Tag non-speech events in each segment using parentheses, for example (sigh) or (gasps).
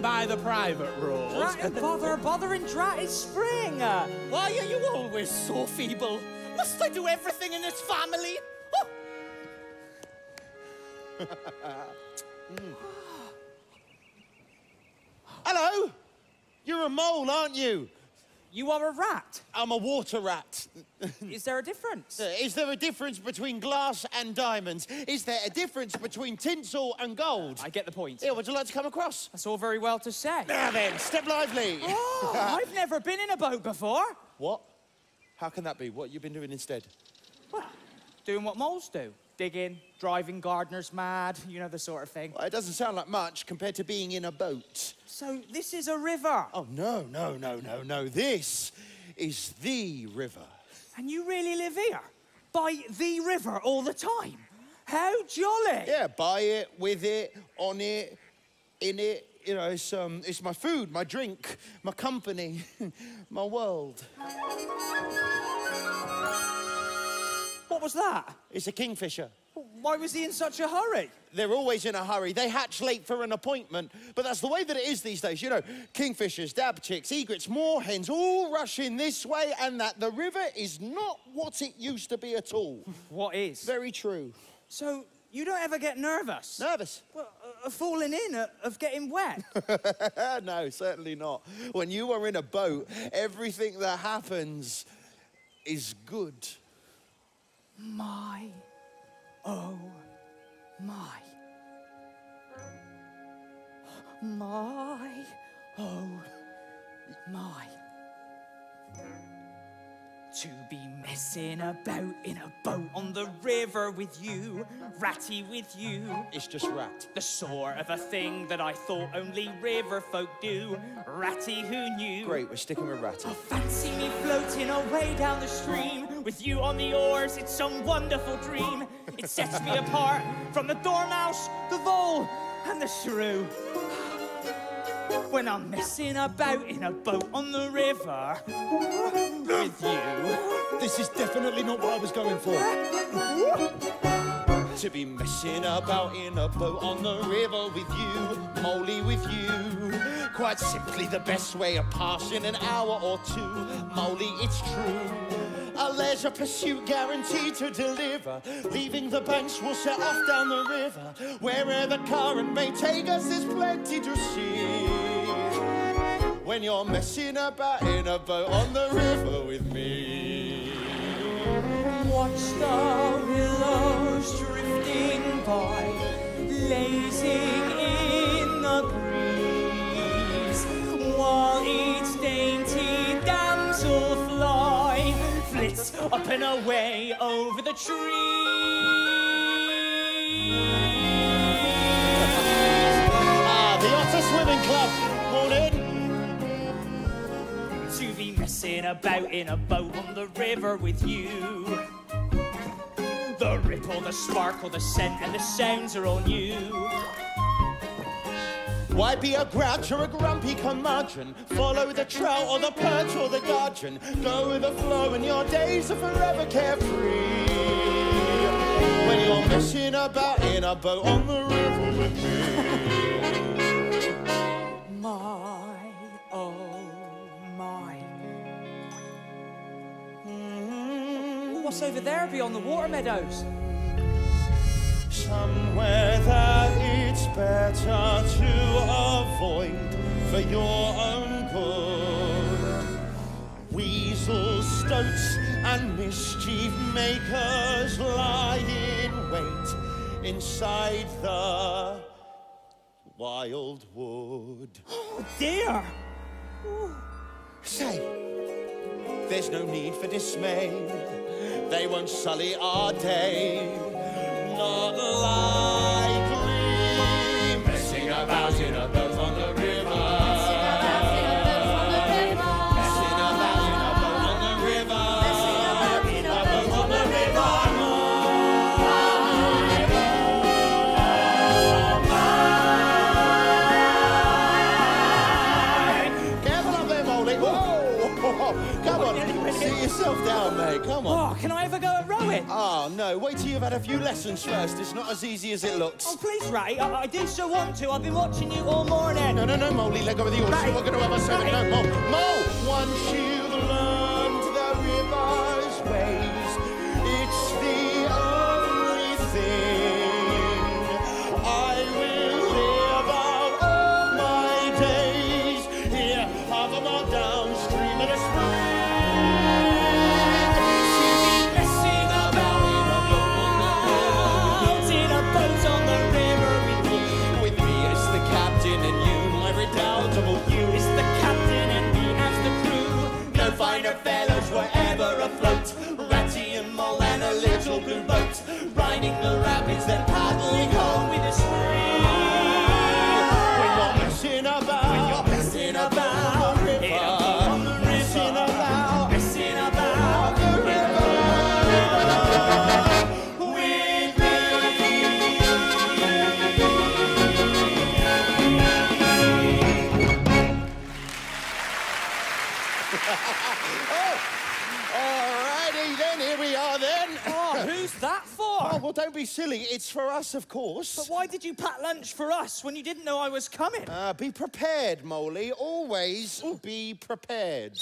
privilege of passing by the private road. Drat and bother, bothering drat, it's spring. Why are you always so feeble? Must I do everything in this family? Oh, (laughs) Hello? You're a mole, aren't you? You are a rat. I'm a water rat. Is there a difference? (laughs) Is there a difference between glass and diamonds? Is there a difference between tinsel and gold? I get the point. Yeah, would you like to come across? That's all very well to say. Now then, step lively. Oh, I've never been in a boat before. What? How can that be? What you been doing instead? Doing what moles do. Digging, driving gardeners mad, you know, the sort of thing. Well, it doesn't sound like much compared to being in a boat. So this is a river. Oh, no, no, no, no, no. This is the river. And you really live here? By the river all the time? How jolly! Yeah, by it, with it, on it, in it. You know, it's, um, it's my food, my drink, my company, (laughs) my world. What was that? It's a kingfisher. Why was he in such a hurry? They're always in a hurry. They hatch late for an appointment, but that's the way that it is these days. You know, kingfishers, dab chicks, egrets, moorhens, all rushing this way and that. The river is not what it used to be at all. (laughs) What is? Very true. So you don't ever get nervous? Nervous? Well, uh, of falling in, uh, of getting wet. (laughs) no, certainly not. When you are in a boat, everything that happens is good. My, oh, my. My, oh, my. To be messing about in a boat on the river with you, ratty with you. It's just rat. The sort of a thing that I thought only river folk do. Ratty who knew. Great, we're sticking with ratty. I fancy me floating away down the stream with you on the oars. It's some wonderful dream. It sets me apart from the dormouse, the vole, and the shrew. When I'm messing about in a boat on the river with you. This is definitely not what I was going for. to be messing about in a boat on the river with you, Moley with you. Quite simply the best way of passing an hour or two. Moley, it's true. A leisure pursuit guaranteed to deliver. Leaving the banks, we'll set off down the river. Wherever the current may take us, there's plenty to see. When you're messing about in a boat on the river with me. Watch the willows drifting by, lazing in the up and away over the trees. Ah, the Otter Swimming Club. Morning. To be messing about in a boat on the river with you. The ripple, the sparkle, the scent, and the sounds are all new. Why be a grouch or a grumpy curmudgeon? Follow the trout or the perch or the gudgeon. Go with the flow and your days are forever carefree. When you're messing about in a boat on the river with me. My, oh my. Mm, What's over there beyond the water meadows? Somewhere that it's better to avoid for your own good. Weasels, stoats, and mischief makers lie in wait inside the wild wood. Oh dear! Say, there's no need for dismay. They won't sully our day. Not likely. Ever go at rowing? Oh, no. Wait till you've had a few lessons first. It's not as easy as it looks. Oh, please, Ray. I, I do so want to. I've been watching you all morning. No, no, no, Moley. Let go of the. Right. We're going to have a. Right. No, Mo. Mo! Once you've learned the river's ways, well, don't be silly. It's for us, of course. But why did you pack lunch for us when you didn't know I was coming? Uh, be prepared, Moley. Always be prepared.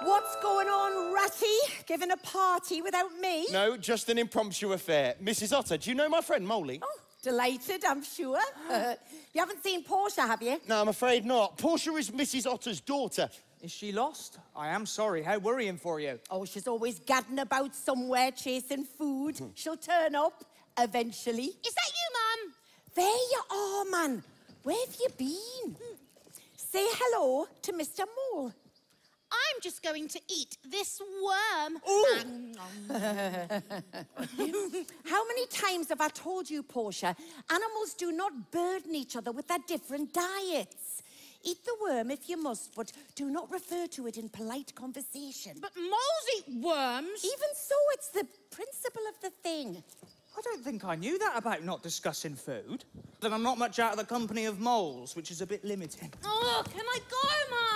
What's going on, Ratty? Giving a party without me? No, just an impromptu affair. Mrs. Otter, do you know my friend Moley? Oh, Delighted, I'm sure. Uh, you haven't seen Portia, have you? No, I'm afraid not. Portia is Mrs. Otter's daughter. Is she lost? I am sorry. How worrying for you. Oh, she's always gadding about somewhere chasing food. Hmm. She'll turn up eventually. Is that you, Mum? There you are, man. Where have you been? Hmm. Say hello to Mr. Mole. I'm just going to eat this worm. (laughs) How many times have I told you, Portia, animals do not burden each other with their different diets? Eat the worm if you must, but do not refer to it in polite conversation. But moles eat worms. Even so, it's the principle of the thing. I don't think I knew that about not discussing food. Then I'm not much out of the company of moles, which is a bit limiting. Oh, can I go, Mum?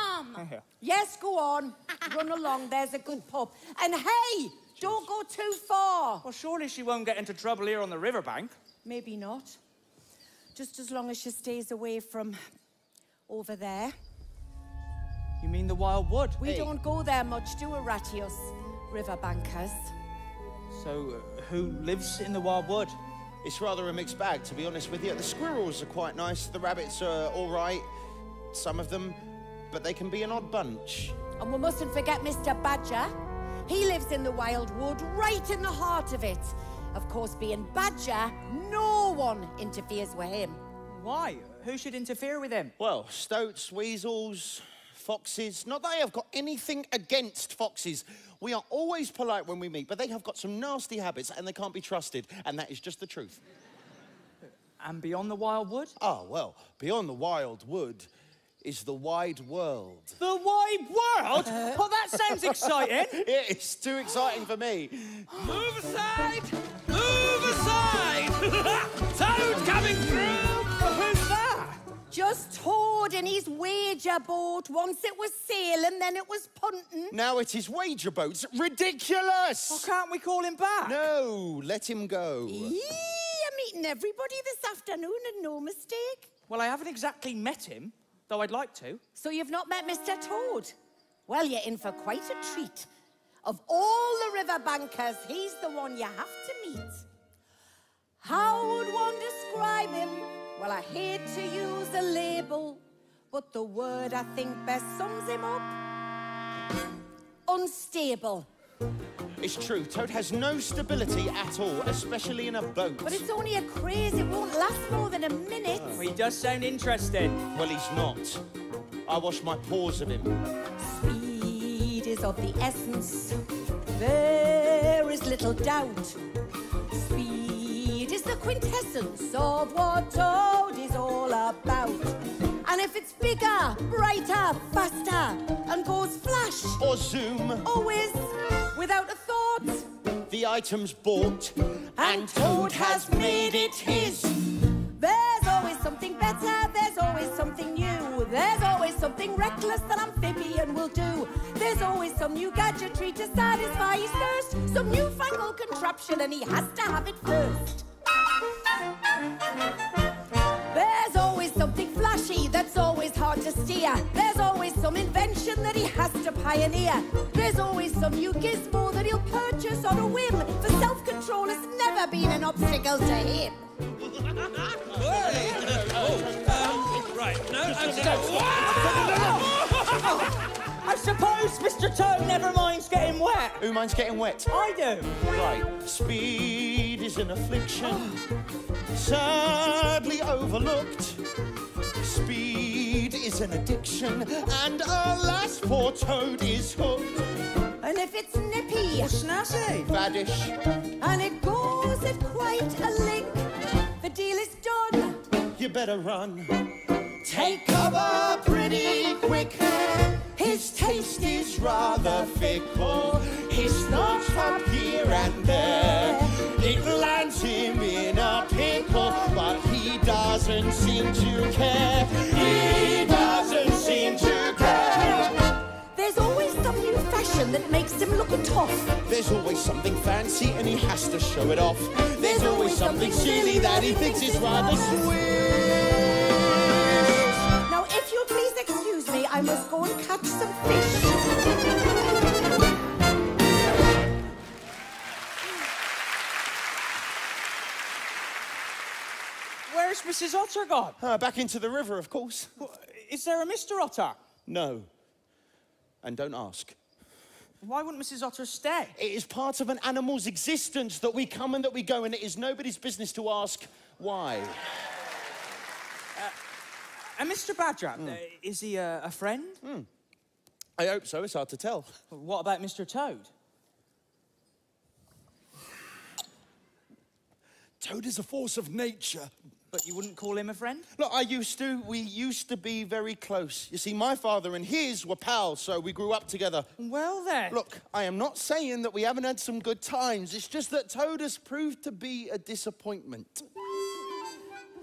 Yes, go on. (laughs) Run along, there's a good pub. And hey, don't go too far. Well, surely she won't get into trouble here on the riverbank. Maybe not. Just as long as she stays away from over there. You mean the wild wood? We don't go there much, do we, Ratius? Riverbankers. So, uh, who lives in the wild wood? It's rather a mixed bag, to be honest with you. The squirrels are quite nice, the rabbits are all right, some of them, but they can be an odd bunch. And we mustn't forget Mr. Badger. He lives in the wild wood, right in the heart of it. Of course, being Badger, no one interferes with him. Why? Who should interfere with him? Well, stoats, weasels, foxes. Not that I have got anything against foxes. We are always polite when we meet, but they have got some nasty habits and they can't be trusted, and that is just the truth. And beyond the wild wood? Ah, well, beyond the wild wood is the wide world. The wide world? (laughs) well, that sounds exciting. (laughs) It is too exciting for me. Move aside! Move aside! (laughs) Toad coming through! Who's that? Just Toad in his wager boat. Once it was sailing, then it was punting. Now it is wager boats. Ridiculous! Well, can't we call him back? No, let him go. Eee, I'm meeting everybody this afternoon and no mistake. Well, I haven't exactly met him, though I'd like to. So you've not met Mr. Toad? Well, you're in for quite a treat. Of all the riverbankers, he's the one you have to meet. How would one describe him? Well, I hate to use a label, but the word I think best sums him up. Unstable. It's true, Toad has no stability at all, especially in a boat. But it's only a craze, it won't last more than a minute. Well, he does sound interested. Well, he's not. I wash my paws of him. Speed is of the essence, there is little doubt. Speed is the quintessence of what Toad is all about. And if it's bigger, brighter, faster, and goes flash, Or zoom, always without a thought, the item's bought, and Toad has made it his. There's always something better, there's always something new. There's always something reckless that amphibian will do. There's always some new gadgetry to satisfy his thirst. Some newfangled contraption, and he has to have it first. There's always something flashy that's always hard to steer. There's always some invention that he has to pioneer. There's always some new gizmo that he'll purchase on a whim. For self control has never been an obstacle to him. Oh, um, right, no, okay. (laughs) I suppose Mr. Toad never minds getting wet. Who minds getting wet? I do. Right. Speed is an affliction, sadly overlooked. Speed is an addiction, and alas, poor Toad is hooked. And if it's nippy Snazzy. Baddish, and it goes at quite a link, the deal is done. you better run. Take cover pretty quick. His taste is rather fickle. His thoughts up here and there. It lands him in a pickle, but he doesn't seem to care. He doesn't seem to care. There's always some new fashion that makes him look a tough. There's always something fancy and he has to show it off. There's always something silly that he thinks is rather sweet. I must go and catch some fish. Where's Mrs. Otter gone? Uh, back into the river, of course. Is there a Mr. Otter? No. And don't ask. Why wouldn't Mrs. Otter stay? It is part of an animal's existence that we come and that we go, and it is nobody's business to ask why. And Mr. Badger, hmm. uh, is he a, a friend? Hmm. I hope so, it's hard to tell. What about Mr. Toad? Toad is a force of nature. But you wouldn't call him a friend? Look, I used to. We used to be very close. You see, my father and his were pals, so we grew up together. Well then. Look, I am not saying that we haven't had some good times. It's just that Toad has proved to be a disappointment.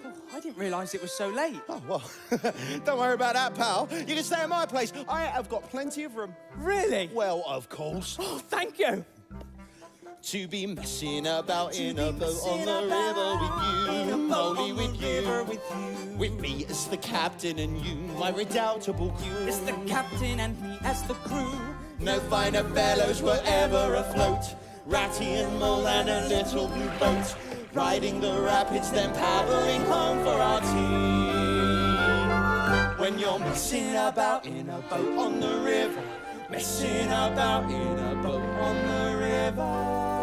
Oh, I didn't realise it was so late. Oh, well, (laughs) don't worry about that, pal. You can stay at my place. I have got plenty of room. Really? Well, of course. (gasps) Oh, thank you. to be messing about in a boat on the river with you, only with you. with you. With me as the captain and you, my redoubtable crew. It's the captain and me as the crew. No finer fellows were ever afloat. Ratty and Mole and a little blue boat. Riding the rapids, then paddling home for our tea. When you're messing about in a boat on the river, messing about in a boat on the river.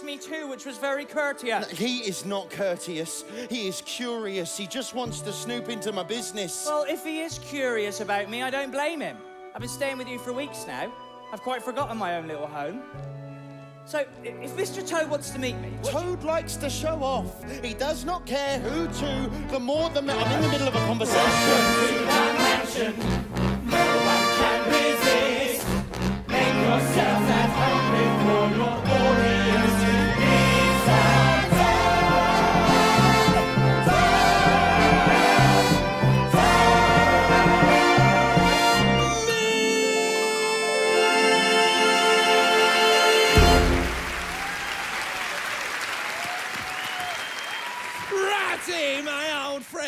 Asked me too, which was very courteous. He is not courteous. He is curious. He just wants to snoop into my business. Well, if he is curious about me, I don't blame him. I've been staying with you for weeks now. I've quite forgotten my own little home. So, if Mr. Toad wants to meet me, what- Toad likes to show off. He does not care who to. The more the merrier. I'm in the middle of a conversation. To mansion, no one can resist. Make yourself at home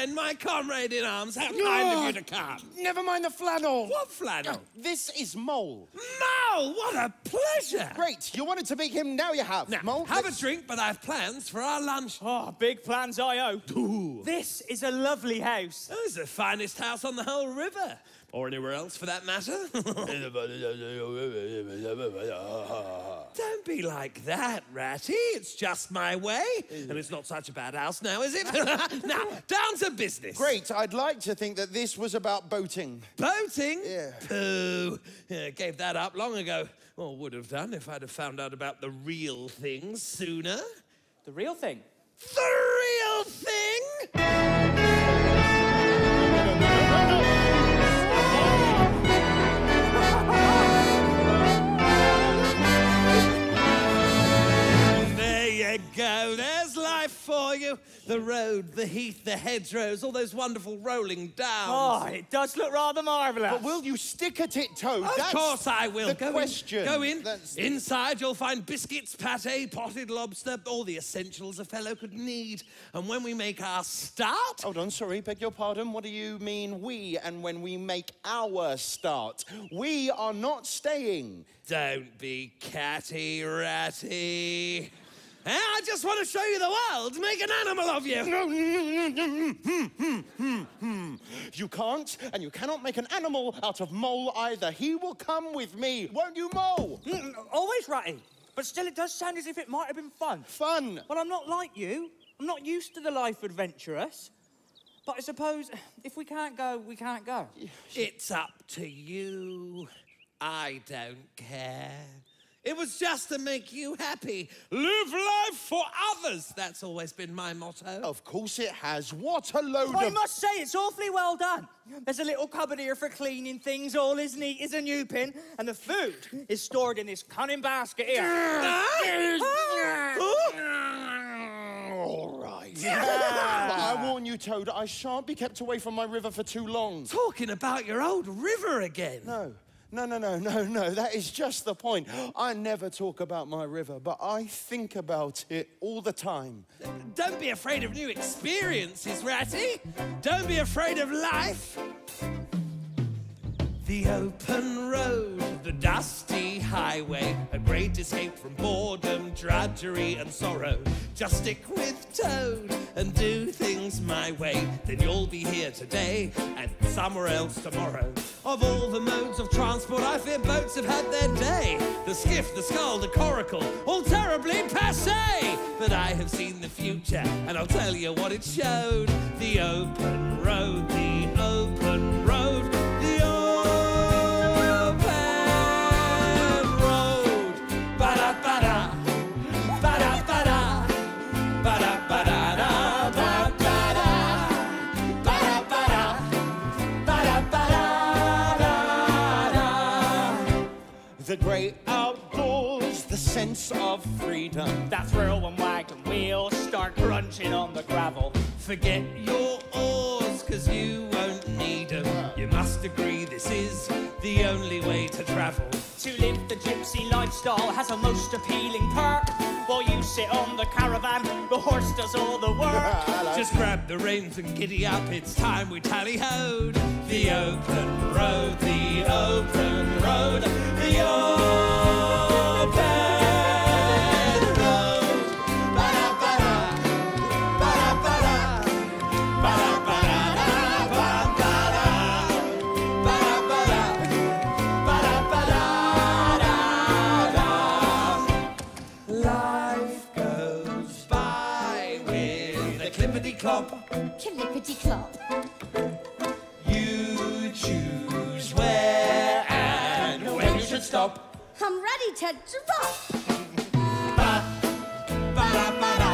friend. friend, my comrade in arms. How kind of you to come. Never mind the flannel. What flannel? Uh, this is Mole. Mole, what a pleasure. Great, you wanted to meet him, now you have. Now, Mole, have let's- a drink, but I have plans for our lunch. Oh, big plans I hope. This is a lovely house. Oh, it's the finest house on the whole river. Or anywhere else, for that matter. (laughs) Don't be like that, Ratty. It's just my way. And it's not such a bad house now, is it? (laughs) now, down to business. Great, I'd like to think that this was about boating. Boating? Yeah. Pooh. Yeah, gave that up long ago. Or would have done if I'd have found out about the real thing sooner. The real thing. The real thing? (laughs) There you go. There's life for you. The road, the heath, the hedgerows, all those wonderful rolling downs. Oh, it does look rather marvellous. But will you stick at it, Toad? Of That's course I will. The go question. in. Go in. That's- Inside you'll find biscuits, pate, potted lobster, all the essentials a fellow could need. And when we make our start, Hold on, sorry, beg your pardon. What do you mean we and when we make our start? We are not staying. don't be catty ratty. Eh, I just want to show you the world, make an animal of you. You can't, and you cannot make an animal out of Mole either. He will come with me, won't you, Mole? Mm, always ratty. But still, it does sound as if it might have been fun. Fun. Well, I'm not like you. I'm not used to the life adventurous. But I suppose if we can't go, we can't go. It's up to you. I don't care. It was just to make you happy. Live life for others. That's always been my motto. Of course it has. What a load I of... must say, it's awfully well done. There's a little cupboard here for cleaning things, all as neat as a new pin, and the food is stored in this cunning basket here. All right. But I warn you, Toad, I shan't be kept away from my river for too long. Talking about your old river again. No, no, no, no, (laughs) no, no. That is just the point. I never talk about my river, but I think about it all the time. Don't be afraid of new experiences, Ratty. Don't be afraid of life. The open road, the dusty highway, a great escape from boredom, drudgery, and sorrow. Just stick with Toad and do things my way. Then you'll be here today and somewhere else tomorrow. Of all the modes of transport, I fear boats have had their day. The skiff, the scull, the coracle, all terribly passe. But I have seen the future, and I'll tell you what it showed. The open road, the The great outdoors, the sense of freedom. That thrill when wagon wheels start crunching on the gravel. Forget your oars, cause you. Agree this is the only way to travel. To live the gypsy lifestyle has a most appealing perk. While you sit on the caravan, the horse does all the work. (laughs) Just grab the reins and giddy up, it's time we tally hoed. The open road, the open road, the open clop. Clippity clop. You choose where and when you should stop. I'm ready to drop. I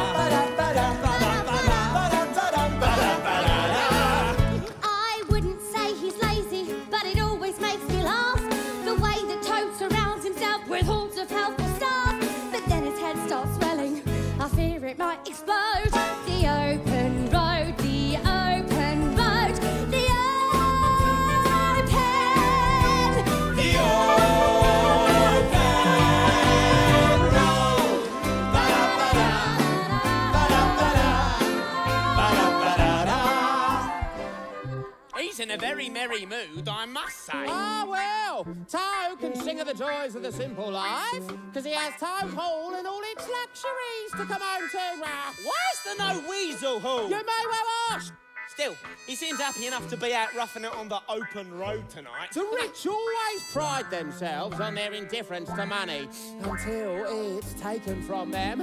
in a very merry mood, I must say. Ah, well, Toad can sing of the joys of the simple life, because he has Toad Hall and all its luxuries to come home to. Why's there no Weasel Hall? You may well ask. Still, he seems happy enough to be out roughing it on the open road tonight. The rich always pride themselves on their indifference to money until it's taken from them.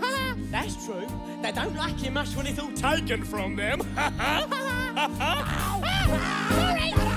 That's true. They don't like it much when it's all taken from them. (laughs)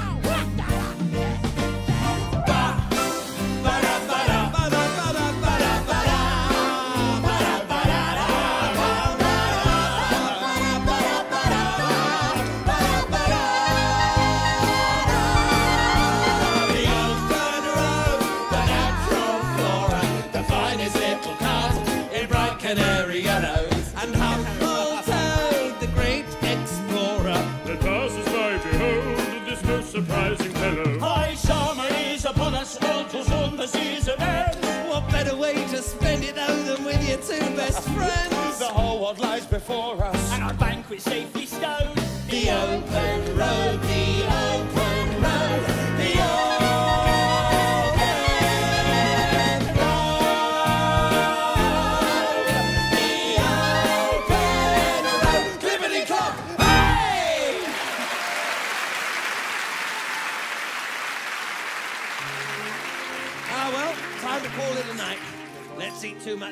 friends? The whole world lies before us. And our banquet safely stowed. The open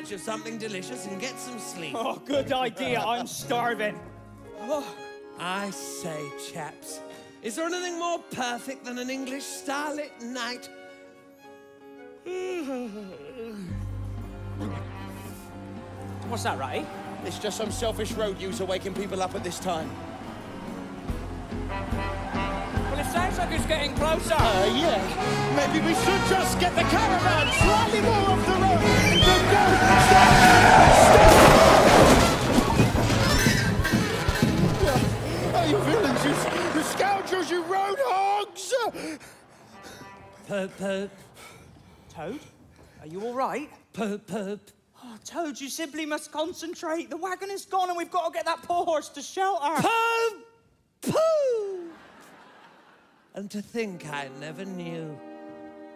eat too of something delicious and get some sleep. Oh, good idea. I'm starving. I say, chaps, is there anything more perfect than an English starlit night? What's that, Ray? It's just some selfish road user waking people up at this time. Well, it sounds like it's getting closer. Uh, yeah. Maybe we should just get the caravan slightly more off the road. The Stop! Oh, you villains, you, you scoundrels, you road hogs! Perp, perp, Toad, are you all right? perp, perp. Oh, Toad, you simply must concentrate. The wagon is gone and we've got to get that poor horse to shelter. Pooh! Pooh! And to think I never knew,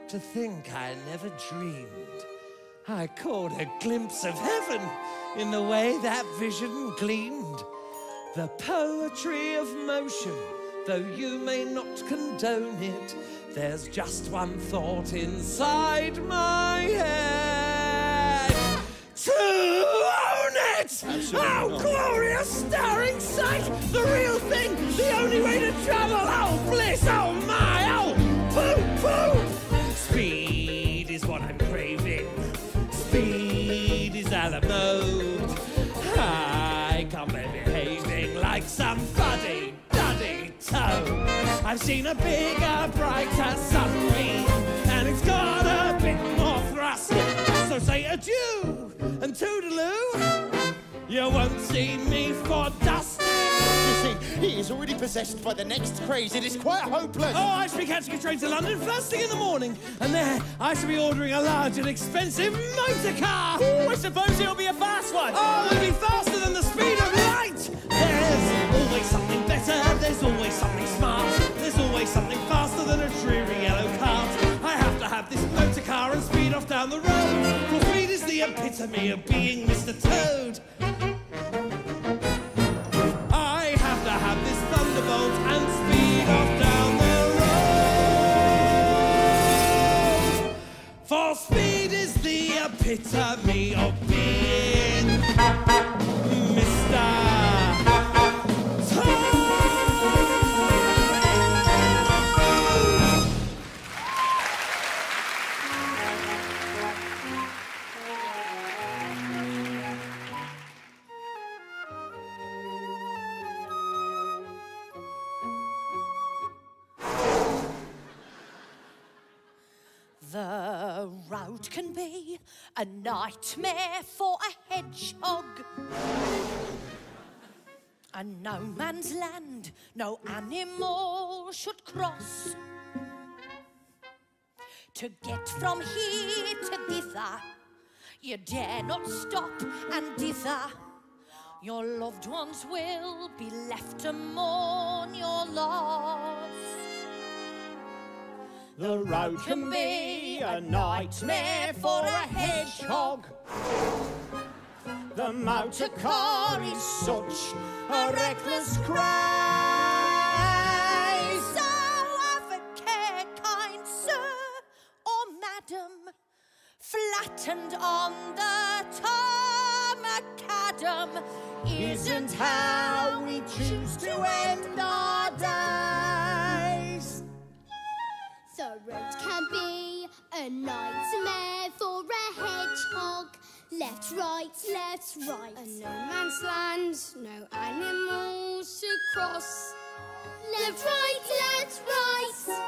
to think I never dreamed, I caught a glimpse of heaven in the way that vision gleamed. The poetry of motion, though you may not condone it, there's just one thought inside my head. To own it! oh, glorious, staring sight! The real thing, the only way to travel! Oh, bliss! Oh, my! La mode. I can't be behaving like some fuddy duddy toad. I've seen a bigger, brighter sunbeam, and it's got a bit more thrust. So say adieu and toodaloo. You won't see me for dust. He is already possessed by the next craze. It is quite hopeless. Oh, I should be catching a train to London first thing in the morning, and there I shall be ordering a large and expensive motor car. Oh, I suppose it'll be a fast one. Oh, it'll be faster than the speed of light! There's always something better, there's always something smart, there's always something faster than a dreary yellow cart. I have to have this motor car and speed off down the road, for speed is the epitome of being Mr. Toad. The epitome me. being a nightmare for a hedgehog. A no man's land no animal should cross. To get from here to thither, you dare not stop and dither. Your loved ones will be left to mourn your loss. The road can be a nightmare for a hedgehog. The motor car is such a reckless craze. So have a care, kind sir or madam, flattened on the macadam Isn't how we choose to end our days. The road can be a nightmare for a hedgehog. Left, right, left, right. A no man's land, no animals to cross. Left, right, left, right.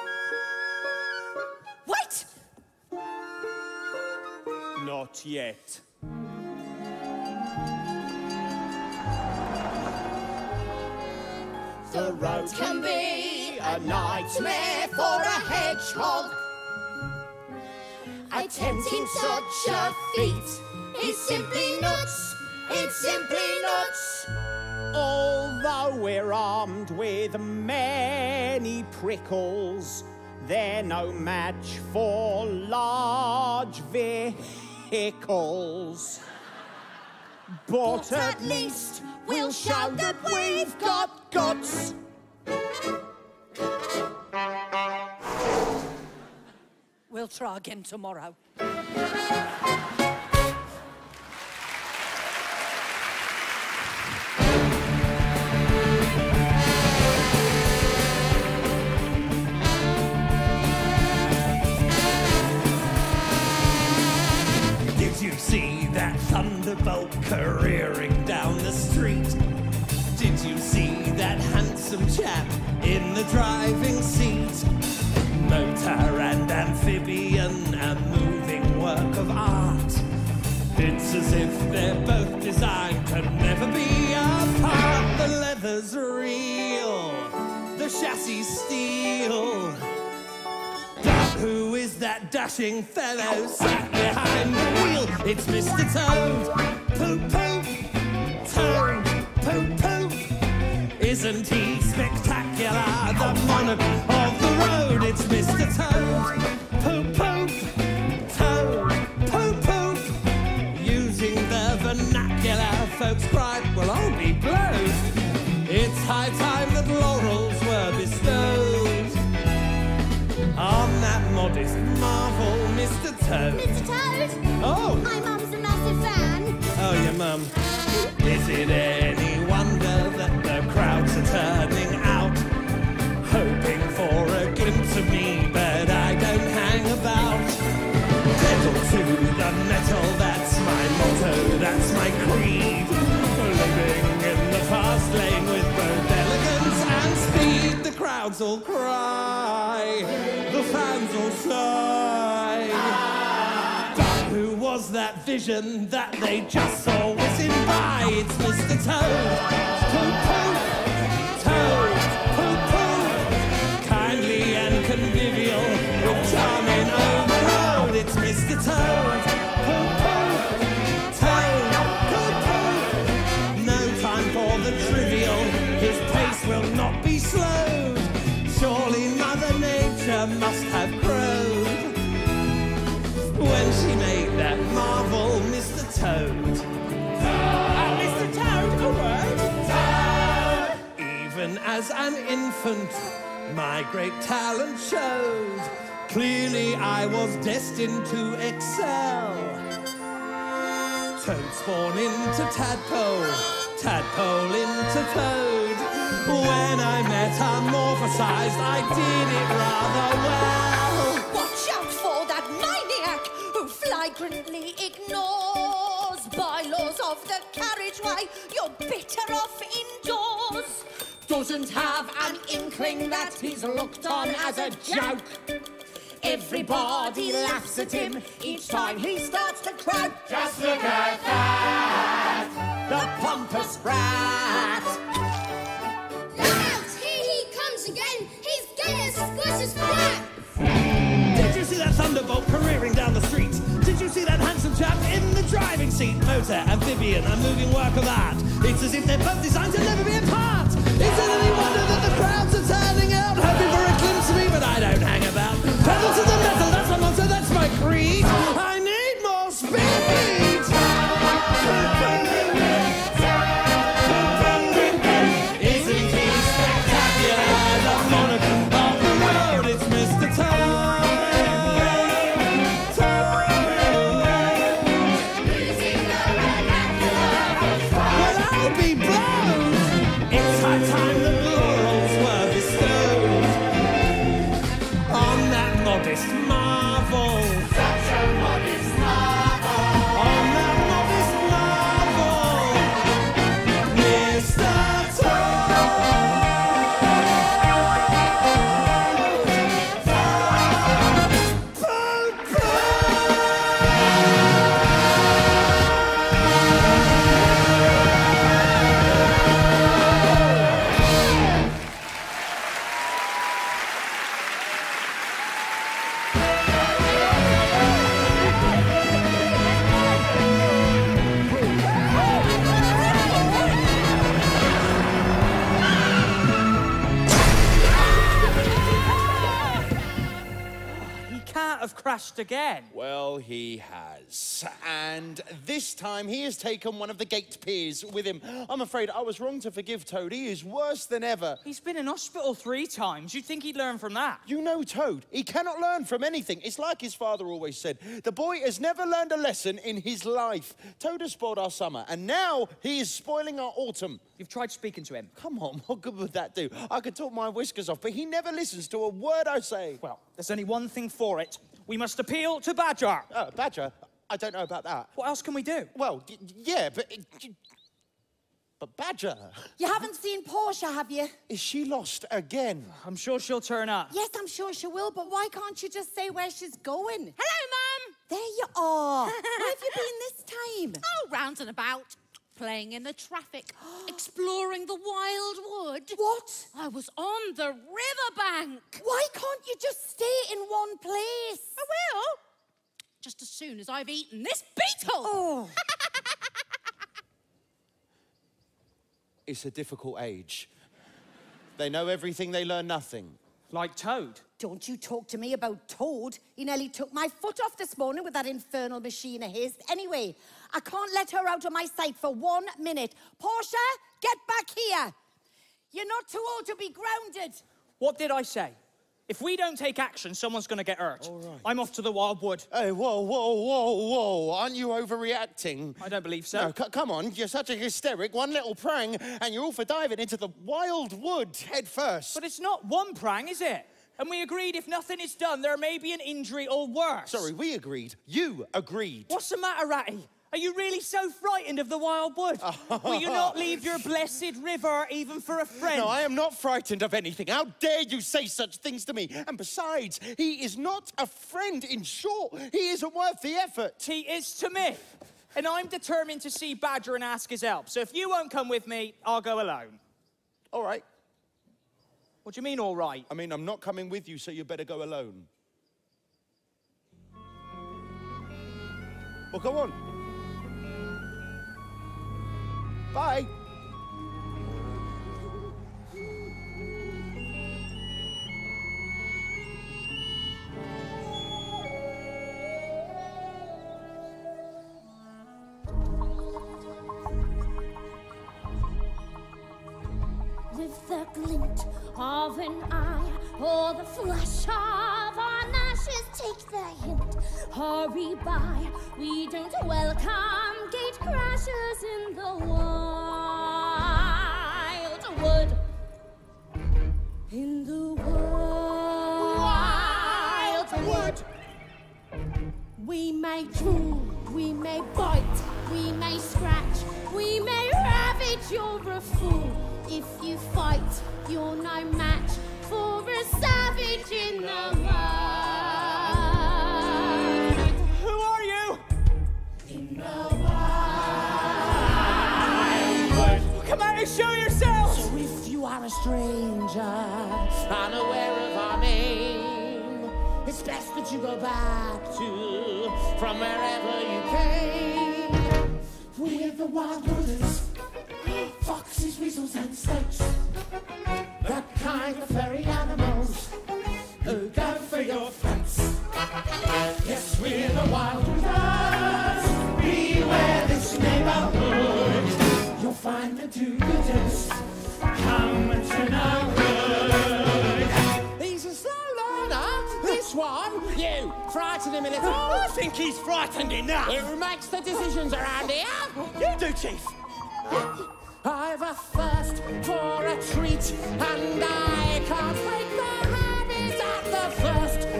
Wait! Not yet. The road can be a nightmare for a hedgehog. Attempting such a feat is simply nuts. It's simply nuts. Although we're armed with many prickles, they're no match for large vehicles. But at least we'll show that we've got guts. We'll try again tomorrow. Did you see that thunderbolt careering down the street? Did you see that handsome chap in the driving seat? Motor if they're both designed to never be apart. The leather's real, the chassis steel. But who is that dashing fellow sat behind the wheel? It's Mr. Toad. Poop, poop. Toad. Poop, poop. Isn't he spectacular? The monarch of the road. It's Mr. Toad. Poop, poop. Toad. Mr. Toad, Oh, my mum's a massive fan. oh, your mum. Is it any wonder that the crowds are turning out, hoping for a glimpse of me, but I don't hang about. Pedal to the metal, that's my motto, that's my creed. Living in the fast lane with both elegance and speed. The crowds all cry, vision that they just saw by? It's Mr. Toad. Poop, poop. Toad. Uh, Mr. Toad, a word? Toad. Even as an infant, my great talent showed. Clearly, I was destined to excel. Toad spawn into tadpole, tadpole into toad. When I metamorphosized, I did it rather well. Watch out for that maniac who flagrantly ignores of the carriageway. You're better off indoors. Doesn't have an inkling that he's looked on as a joke. Everybody laughs at him each time he starts to croak. Just look at that, the pompous brat. Look out! Here he comes again. He's gay as squish as flat. Did you see that thunderbolt careering down the street? You see that handsome chap in the driving seat? Motor, amphibian, a moving work of art. It's as if they're both designed to never be apart. Is it any wonder that the crowds are turning out, this time he has taken one of the gate piers with him. I'm afraid I was wrong to forgive Toad. He is worse than ever. He's been in hospital three times. You'd think he'd learn from that. You know Toad. He cannot learn from anything. It's like his father always said. The boy has never learned a lesson in his life. Toad has spoiled our summer, and now he is spoiling our autumn. You've tried speaking to him. Come on, (laughs) what good would that do? I could talk my whiskers off, but he never listens to a word I say. Well, there's only one thing for it. We must appeal to Badger. Oh, Badger, I don't know about that. What else can we do? Well, y- yeah, but... But Badger, You haven't seen Portia, have you? is she lost again? I'm sure she'll turn up. Yes, I'm sure she will, but why can't you just say where she's going? Hello, Mum. There you are. where have you been this time? (laughs) Oh, round and about. Playing in the traffic, (gasps) exploring the wild wood. What? I was on the riverbank. Why can't you just stay in one place? I will. Just as soon as I've eaten this beetle. Oh, It's a difficult age. They know everything, they learn nothing. Like Toad. don't you talk to me about Toad. He nearly took my foot off this morning with that infernal machine of his. Anyway, I can't let her out of my sight for one minute. Portia, get back here. You're not too old to be grounded. What did I say? If we don't take action, someone's going to get hurt. I'm off to the Wild Wood. Hey, whoa, whoa, whoa, whoa. Aren't you overreacting? I don't believe so. No, c- come on, you're such a hysteric. One little prang, and you're all for diving into the wild wood head first. But it's not one prang, is it? And we agreed if nothing is done, there may be an injury or worse. Sorry, we agreed. You agreed. What's the matter, Ratty? Are you really so frightened of the wild wood? Will you not leave your blessed river even for a friend? No, I am not frightened of anything. How dare you say such things to me? And besides, he is not a friend. In short, he isn't worth the effort. He is to me. And I'm determined to see Badger and ask his help. So if you won't come with me, I'll go alone. All right. What do you mean, all right? I mean, I'm not coming with you, so you better go alone. Well, go on. Bye. With the glint of an eye or the flash of our lashes, take the hint. Hurry by, we don't welcome gate crashers in the wild wood. In the wild wood. We may drool, we may bite, we may scratch, we may ravage. You're a fool if you fight. You're no match for a savage in the wild. Stranger, unaware of our name, it's best that you go back to from wherever you came. We're the wild wooders, foxes, weasels, and snakes. The kind of furry animals who go for your throats. Yes, we're the wild wooders. Beware this neighborhood. You'll find the do-gooders come frighten him a little. Oh, I think he's frightened enough. Who makes the decisions around here? You do, Chief. I've a thirst for a treat, and I can't break the habit at the first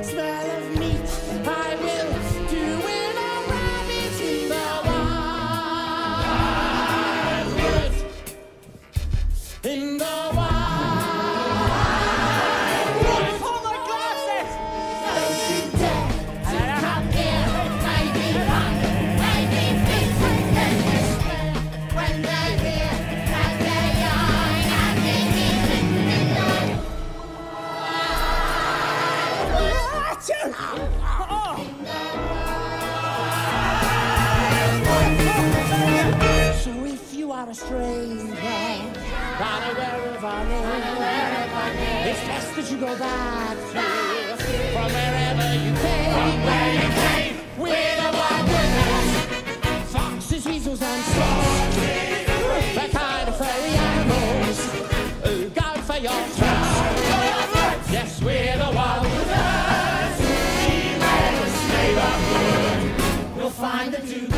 are a stranger, unaware of our name, it's best that you go back to from wherever you came. From where you came. We're the wild winners. Foxes, weasels, and sloths. The kind of furry animals who go for your trust. Yes, we're the wild winners. You'll find the do-gooders.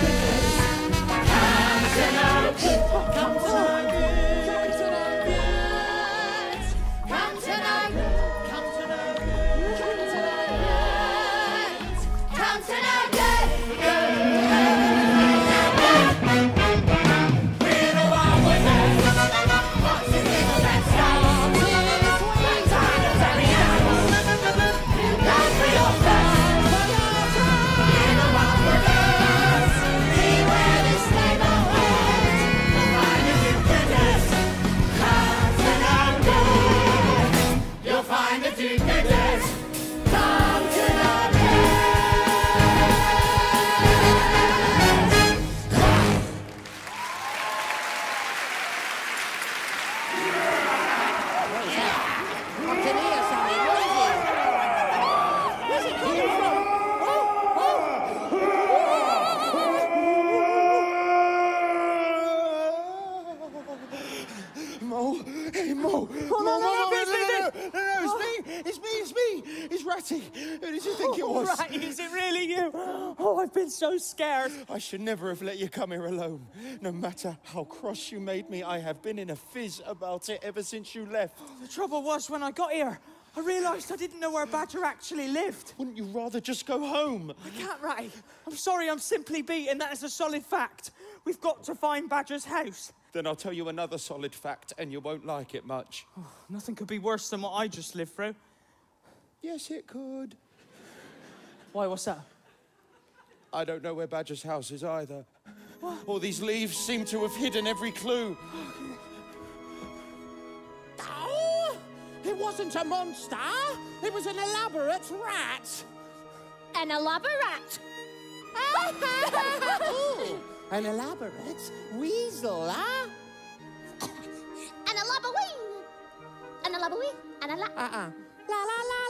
Who did you think it (laughs) was? Right, is it really you? Oh, I've been so scared. I should never have let you come here alone. No matter how cross you made me, I have been in a fizz about it ever since you left. Oh, the trouble was, when I got here, I realised I didn't know where Badger actually lived. Wouldn't you rather just go home? I can't, Ratty. I'm sorry, I'm simply beaten. That is a solid fact. We've got to find Badger's house. Then I'll tell you another solid fact, and you won't like it much. Oh, nothing could be worse than what I just lived through. Yes, it could. Why, what's that? I don't know where Badger's house is either. All these leaves seem to have hidden every clue. Oh, it wasn't a monster. It was an elaborate rat. An elaborate. Ooh, (laughs) an elaborate weasel, huh? An elabawee. An elabawee. An ela. Uh-uh. La la la la la la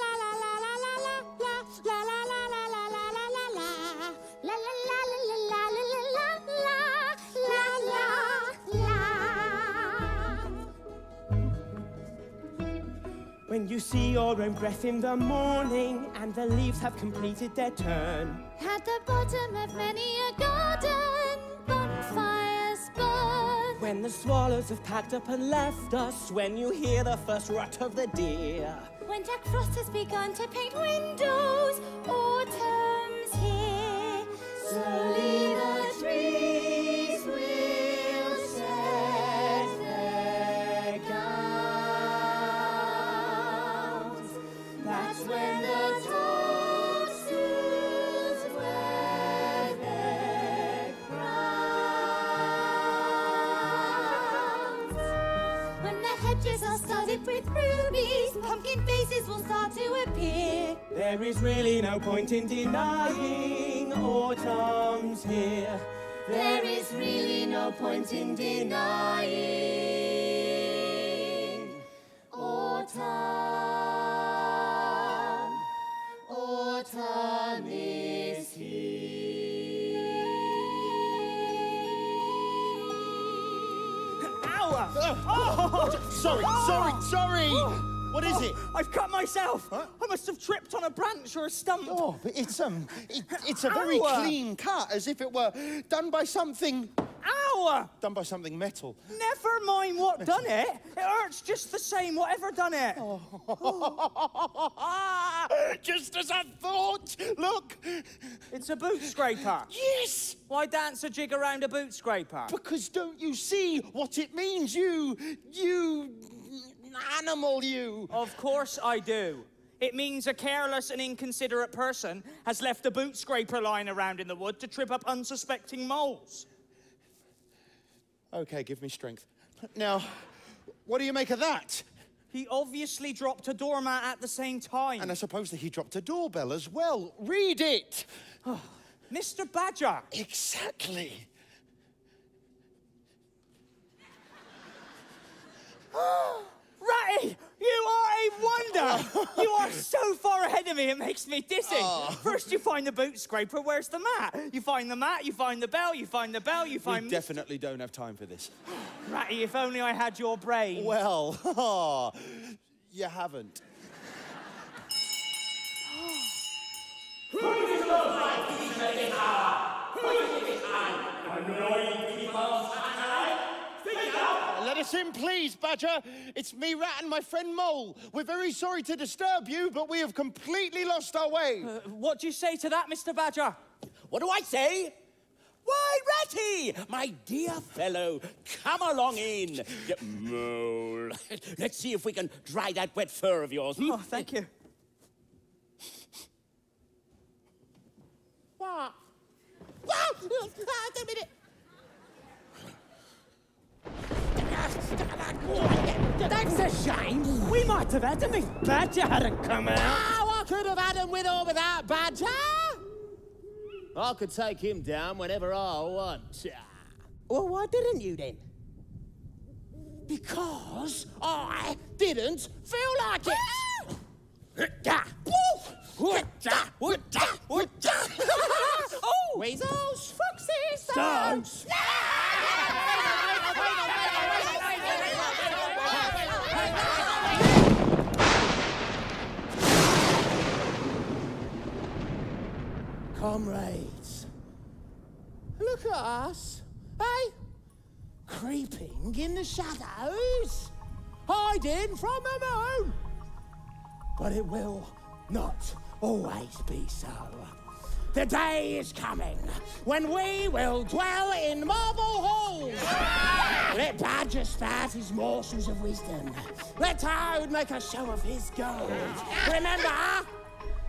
When you see your own breath in the morning and the leaves have completed their turn. At the bottom of many a garden, bonfires burn. When the swallows have packed up and left us, when you hear the first rut of the deer. When Jack Frost has begun to paint windows, autumn's here. Slowly rubies, faces will start to appear. There is really no point in denying autumn's here. There is really no point in denying autumn. Autumn is here. Ow! Oh, sorry, sorry, sorry. Oh. What is it? (gasps) I've cut myself. I must have tripped on a branch or a stump. Oh, but it's um, it, it's a very Ow. clean cut, as if it were done by something, Ow! done by something metal. Never mind what done it. It hurts just the same, whatever done it. (laughs) Just as I thought. Look, It's a boot scraper. yes. Why dance a jig around a boot scraper? Because don't you see what it means? You, you, animal, you. Of course I do. It means a careless and inconsiderate person has left a boot scraper lying around in the wood to trip up unsuspecting moles. Okay, give me strength. Now, what do you make of that? He obviously dropped a doormat at the same time. And I suppose that he dropped a doorbell as well. Read it. Oh, Mr. Badger, Exactly. (gasps) (gasps) Ah. Ratty, You are a wonder! (laughs) you are so far ahead of me, it makes me dizzy. Oh. First, you find the boot scraper, where's the mat? You find the mat, you find the bell, you find the bell, you find... We find. definitely don't have time for this. Ratty, if only I had your brain. Well, (laughs) you haven't. Let us in, please, Badger. It's me, Rat, and my friend Mole. We're very sorry to disturb you, but we have completely lost our way. What do you say to that, Mr. Badger? What do I say? Why, Ratty, my dear fellow, come along in. Mole. (laughs) Let's see if we can dry that wet fur of yours. hmm? Oh, thank you. What? Ah, (laughs) wait a minute. That's a shame. We might have had him if Badger hadn't come out. Oh, I could have had him with or without Badger. I could take him down whenever I want. Well, why didn't you then? Because I didn't feel like it. (laughs) oh! Weasels, foxes, stoats. (laughs) Comrades, look at us, eh? Creeping in the shadows, hiding from the moon. But it will not always be so. The day is coming when we will dwell in marble halls. Let Badger spout his morsels of wisdom. Let Toad make a show of his gold. Remember,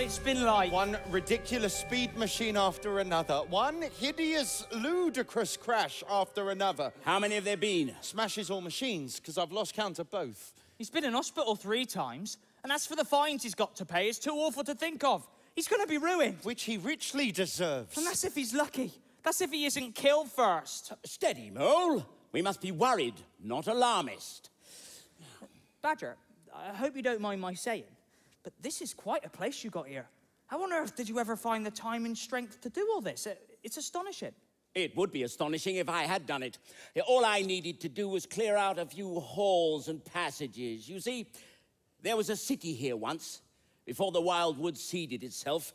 what it's been like. One ridiculous speed machine after another. One hideous, ludicrous crash after another. How many have there been? Smashes all machines, because I've lost count of both. He's been in hospital three times, and as for the fines he's got to pay, it's too awful to think of. He's going to be ruined. Which he richly deserves. And that's if he's lucky. That's if he isn't killed first. Steady, Mole. We must be worried, not alarmist. Badger, I hope you don't mind my saying, but this is quite a place you got here. How on earth did you ever find the time and strength to do all this? It's astonishing. It would be astonishing if I had done it. All I needed to do was clear out a few halls and passages. You see, there was a city here once, before the wild wood seeded itself.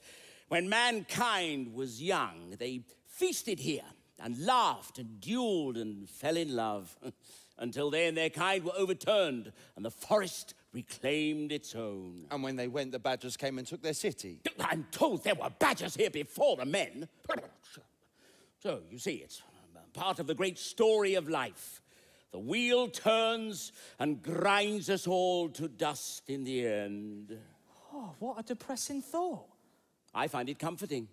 When mankind was young, they feasted here and laughed and dueled and fell in love. (laughs) Until then, their kind were overturned and the forest reclaimed its own. And when they went, the Badgers came and took their city. I'm told there were badgers here before the men. So, you see, it's part of the great story of life. The wheel turns and grinds us all to dust in the end. Oh, what a depressing thought. I find it comforting.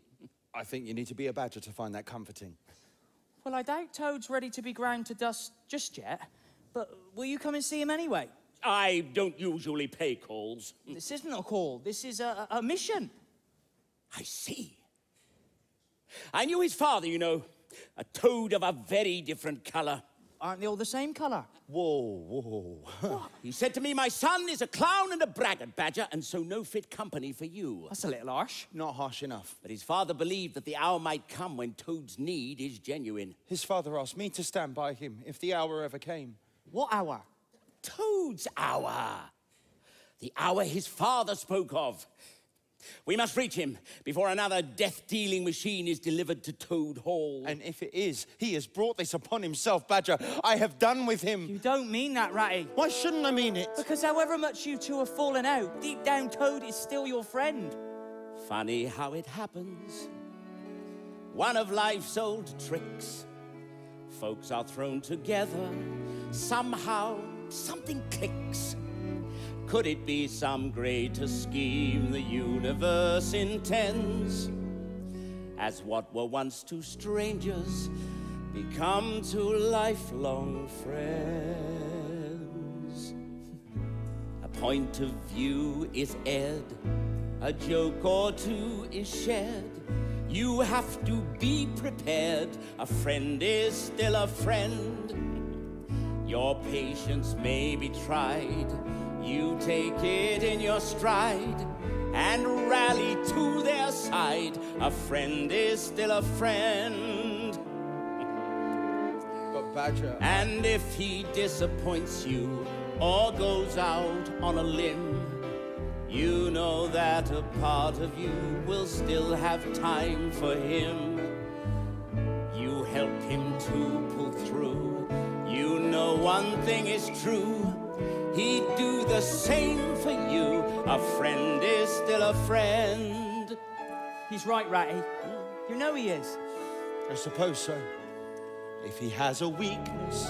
I think you need to be a Badger to find that comforting. Well, I doubt Toad's ready to be ground to dust just yet, but will you come and see him anyway? I don't usually pay calls. This isn't a call, this is a, a a mission. I see. I knew his father, you know, a toad of a very different color. Aren't they all the same colour? Whoa, whoa. He said to me, My son is a clown and a braggart badger, and so no fit company for you. That's a little harsh. Not harsh enough. But his father believed that the hour might come when Toad's need is genuine. His father asked me to stand by him if the hour ever came. What hour? Toad's hour. The hour his father spoke of. We must reach him before another death-dealing machine is delivered to Toad Hall. And if it is, he has brought this upon himself, Badger. I have done with him. You don't mean that, Ratty. Why shouldn't I mean it? Because however much you two have fallen out, deep down Toad is still your friend. Funny how it happens. One of life's old tricks. Folks are thrown together. Somehow, something clicks. Could it be some greater scheme the universe intends? As what were once two strangers become two lifelong friends. A point of view is aired, a joke or two is shared. You have to be prepared, a friend is still a friend. Your patience may be tried. You take it in your stride and rally to their side. A friend is still a friend. But Badger. And if he disappoints you or goes out on a limb, you know that a part of you will still have time for him. You help him to pull through. One thing is true. He'd do the same for you. A friend is still a friend. He's right, Ratty. You know he is. I suppose so. If he has a weakness,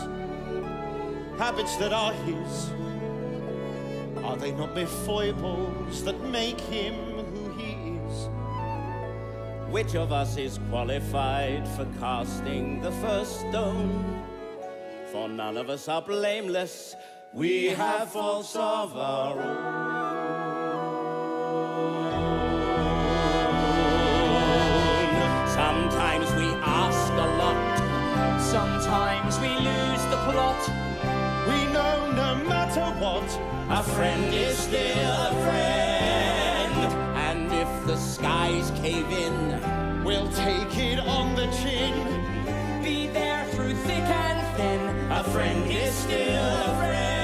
habits that are his, are they not mere foibles that make him who he is? Which of us is qualified for casting the first stone? For none of us are blameless. We have faults of our own. Sometimes we ask a lot. Sometimes we lose the plot. We know no matter what, A friend is still a friend. And if the skies cave in, we'll take it on the chin. Friend is still a friend.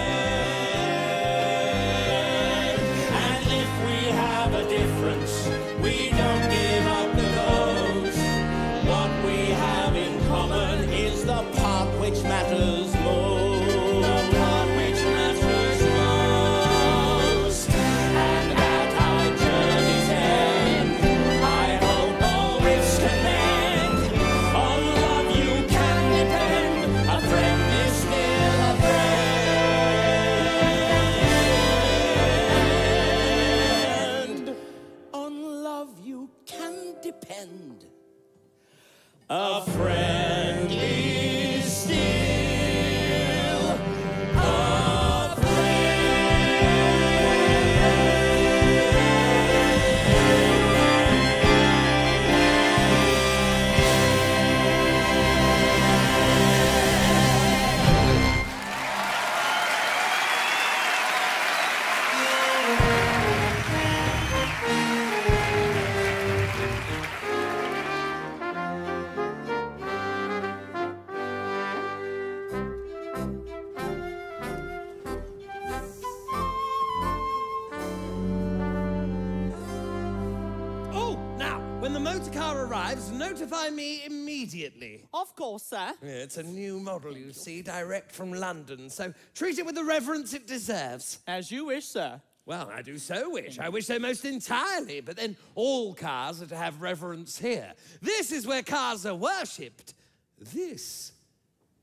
Notify me immediately. Of course, sir. Yeah, it's a new model, you see, direct from London, so treat it with the reverence it deserves. As you wish, sir. Well, I do so wish. I wish so most entirely, but then all cars are to have reverence here. This is where cars are worshipped. This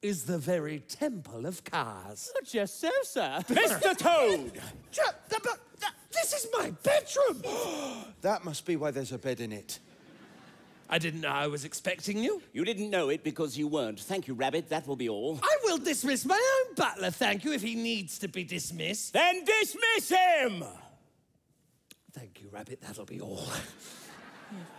is the very temple of cars. Oh, just so, sir. (laughs) Mr. Toad! Ju- th- but th- This is my bedroom! (gasps) That must be why there's a bed in it. I didn't know I was expecting you. You didn't know it because you weren't. Thank you, Rabbit. That will be all. I will dismiss my own butler, thank you, if he needs to be dismissed. Then dismiss him! Thank you, Rabbit, that'll be all. (laughs)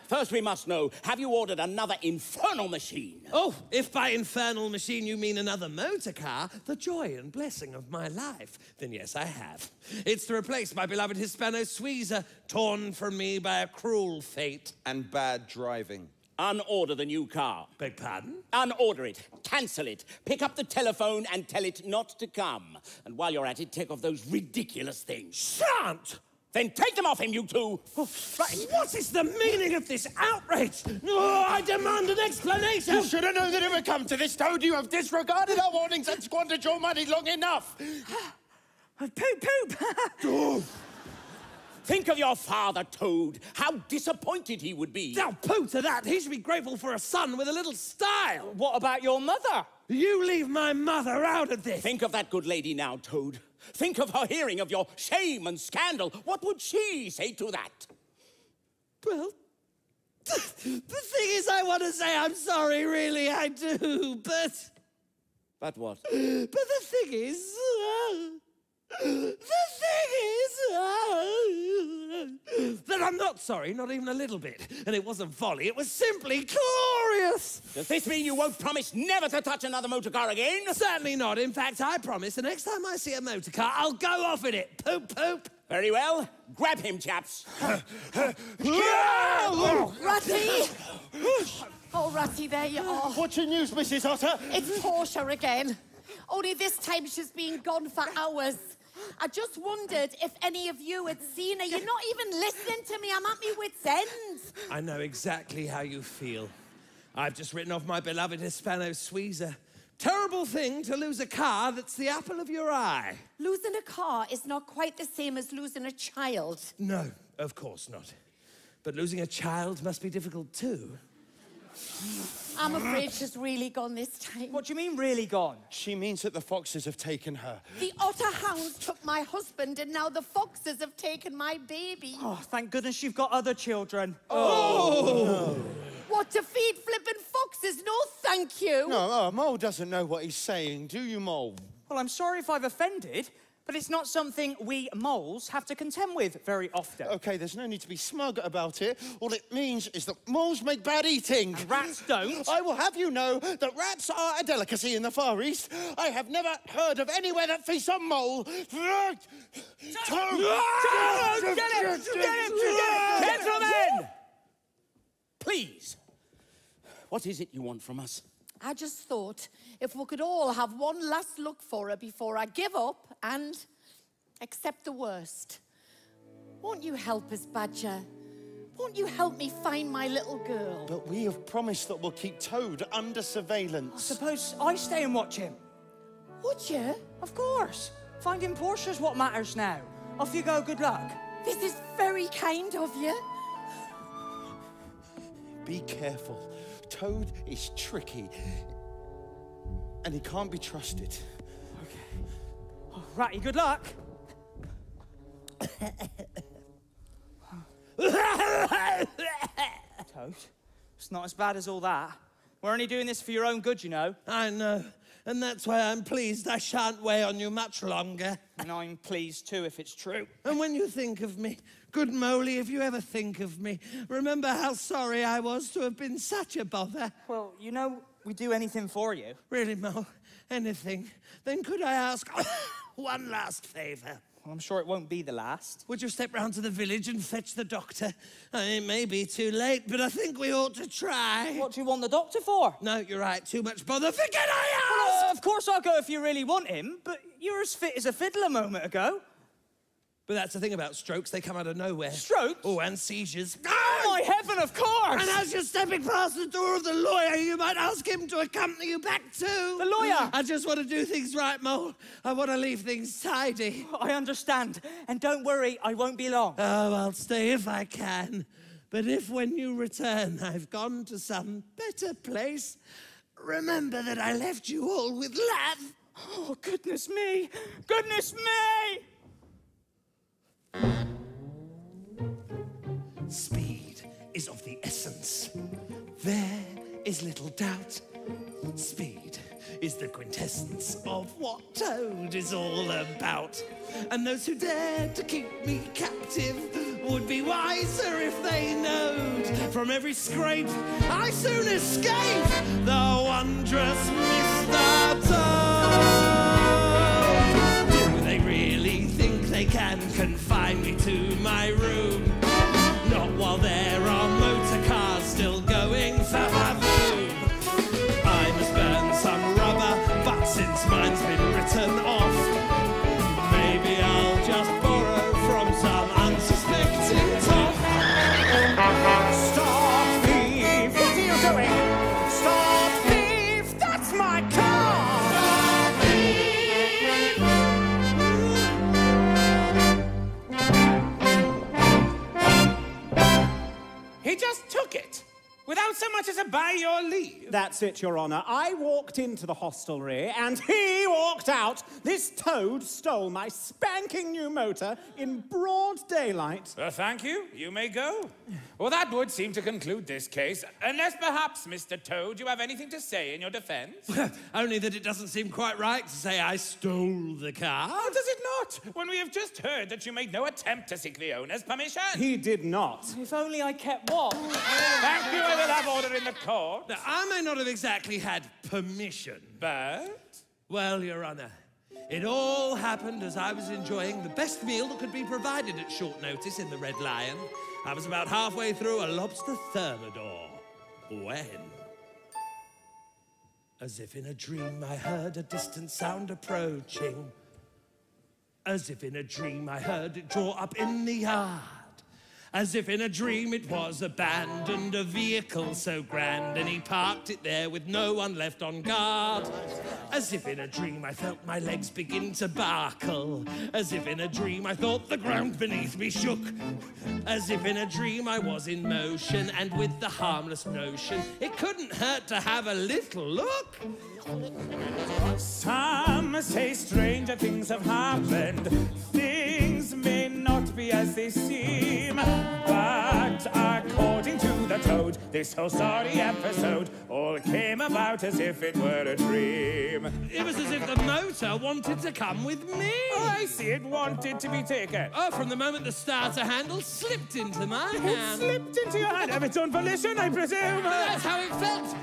First, we must know have you ordered another infernal machine? Oh, if by infernal machine you mean another motor car, the joy and blessing of my life, then yes, I have. It's to replace my beloved Hispano Suiza, torn from me by a cruel fate. And bad driving. Unorder the new car. Beg pardon? Unorder it. Cancel it. Pick up the telephone and tell it not to come. And while you're at it, take off those ridiculous things. Shan't! Then take them off him, you two! Right, what is the meaning of this outrage? Oh, I demand an explanation! You should have known that it would come to this, Toad. You have disregarded our warnings and squandered your money long enough. (gasps) Uh, poop, poop! (laughs) (sighs) Think of your father, Toad. How disappointed he would be. Now, poo to that. He should be grateful for a son with a little style. What about your mother? You leave my mother out of this. Think of that good lady now, Toad. Think of her hearing of your shame and scandal. What would she say to that? Well, (laughs) the thing is, I want to say I'm sorry, really, I do, but. But what? (gasps) But the thing is. uh, the thing is. uh, that I'm not sorry, not even a little bit. And it wasn't folly, it was simply glorious. Does this mean you won't promise never to touch another motor car again? Certainly not. In fact, I promise the next time I see a motor car, I'll go off in it. Poop, poop. Very well. Grab him, chaps. (laughs) oh, Ratty! Oh, Ratty, there you are. What's your news, Mrs. Otter? It's Portia again. Only this time she's been gone for hours. (gasps) I just wondered if any of you had seen her. You're not even listening to me. I'm at my wit's end. I know exactly how you feel. I've just written off my beloved Hispano Suiza. Terrible thing to lose a car that's the apple of your eye. Losing a car is not quite the same as losing a child. No, of course not. But losing a child must be difficult too. I'm afraid she's really gone this time. What do you mean, really gone? She means that the foxes have taken her. The otter hounds took my husband, and now the foxes have taken my baby. Oh, thank goodness you've got other children. Oh! What to feed flippin' foxes? No, thank you. No, oh, Mole doesn't know what he's saying, do you, Mole? Well, I'm sorry if I've offended, but it's not something we moles have to contend with very often. Okay, there's no need to be smug about it. All it means is that moles make bad eating. And rats don't. I will have you know that rats are a delicacy in the Far East. I have never heard of anywhere that feasts on mole. Get him! Get him! Gentlemen! Please. What is it you want from us? I just thought if we could all have one last look for her before I give up and accept the worst. Won't you help us, Badger? Won't you help me find my little girl? But we have promised that we'll keep Toad under surveillance. Suppose I stay and watch him. Would you? Of course. Finding Portia's what matters now. Off you go, good luck. This is very kind of you. Be careful. Toad is tricky. And he can't be trusted. Oh, righty, good luck. (laughs) Toad, it's not as bad as all that. We're only doing this for your own good, you know. I know. And that's why I'm pleased I shan't weigh on you much longer. And I'm pleased too if it's true. And when you think of me, good Moley, if you ever think of me, remember how sorry I was to have been such a bother. Well, you know, we do anything for you. Really, Mo? Anything? Then could I ask (coughs) one last favour? Well, I'm sure it won't be the last. Would you step round to the village and fetch the doctor? Uh, it may be too late, but I think we ought to try. What do you want the doctor for? No, you're right. Too much bother. Forget I Well, uh, of course I'll go if you really want him, but you're as fit as a fiddle a moment ago. But that's the thing about strokes, they come out of nowhere. Strokes? Oh, and seizures. Oh, my heaven, of course! And as you're stepping past the door of the lawyer, you might ask him to accompany you back too. The lawyer? I just want to do things right, Mole. I want to leave things tidy. Oh, I understand. And don't worry, I won't be long. Oh, I'll stay if I can. But if when you return I've gone to some better place, remember that I left you all with love. Oh, goodness me! Goodness me! Speed is of the essence. There is little doubt. Speed is the quintessence of what Toad is all about. And those who dare to keep me captive would be wiser if they knowed. From every scrape, I soon escape the wondrous Mr. Toad. They can confine me to my room? Not while there without so much as a by your leave. That's it, Your Honor. I walked into the hostelry and he walked out. This toad stole my spanking new motor in broad daylight. Well, thank you. You may go. Well, that would seem to conclude this case. Unless perhaps, Mr. Toad, you have anything to say in your defense? (laughs) Only that it doesn't seem quite right to say I stole the car. How does it not? When we have just heard that you made no attempt to seek the owner's permission. He did not. If only I kept what? Thank you. I will have order in the court. Now, I may not have exactly had permission, But well, Your Honour, it all happened as I was enjoying the best meal that could be provided at short notice in the Red Lion. I was about halfway through a lobster thermidor when, as if in a dream, I heard a distant sound approaching. As if in a dream, I heard it draw up in the yard. As if in a dream, it was abandoned, a vehicle so grand, and he parked it there with no one left on guard. As if in a dream, I felt my legs begin to barkle. As if in a dream, I thought the ground beneath me shook. As if in a dream, I was in motion, and with the harmless notion, it couldn't hurt to have a little look. some say stranger things have happened. Things may not be as they seem. But according to the toad, this whole sorry episode all came about as if it were a dream. It was as if the motor wanted to come with me. Oh, I see it wanted to be taken. Oh, from the moment the starter handle slipped into my It hand. slipped into your hand of its own volition, I presume. That's how it felt.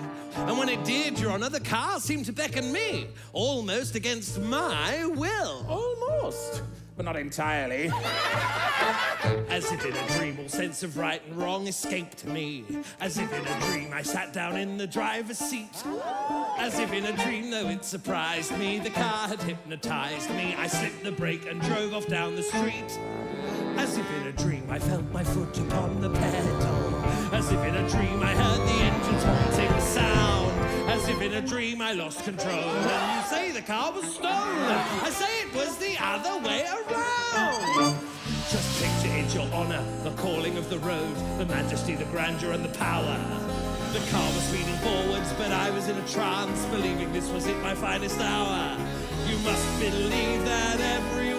And when it did, Your Honour, the car seemed to beckon me, almost against my will. Almost, but not entirely. (laughs) As if in a dream, all sense of right and wrong escaped me. As if in a dream, I sat down in the driver's seat. As if in a dream, though it surprised me, the car had hypnotized me. I slipped the brake and drove off down the street. As if in a dream, I felt my foot upon the pedal. As if in a dream, I heard the engine's haunting sound. As if in a dream, I lost control. And you say the car was stolen. I say it was the other way around. Just picture it, Your Honour, the calling of the road, the majesty, the grandeur, and the power. The car was speeding forwards, but I was in a trance, believing this was it, my finest hour. You must believe that every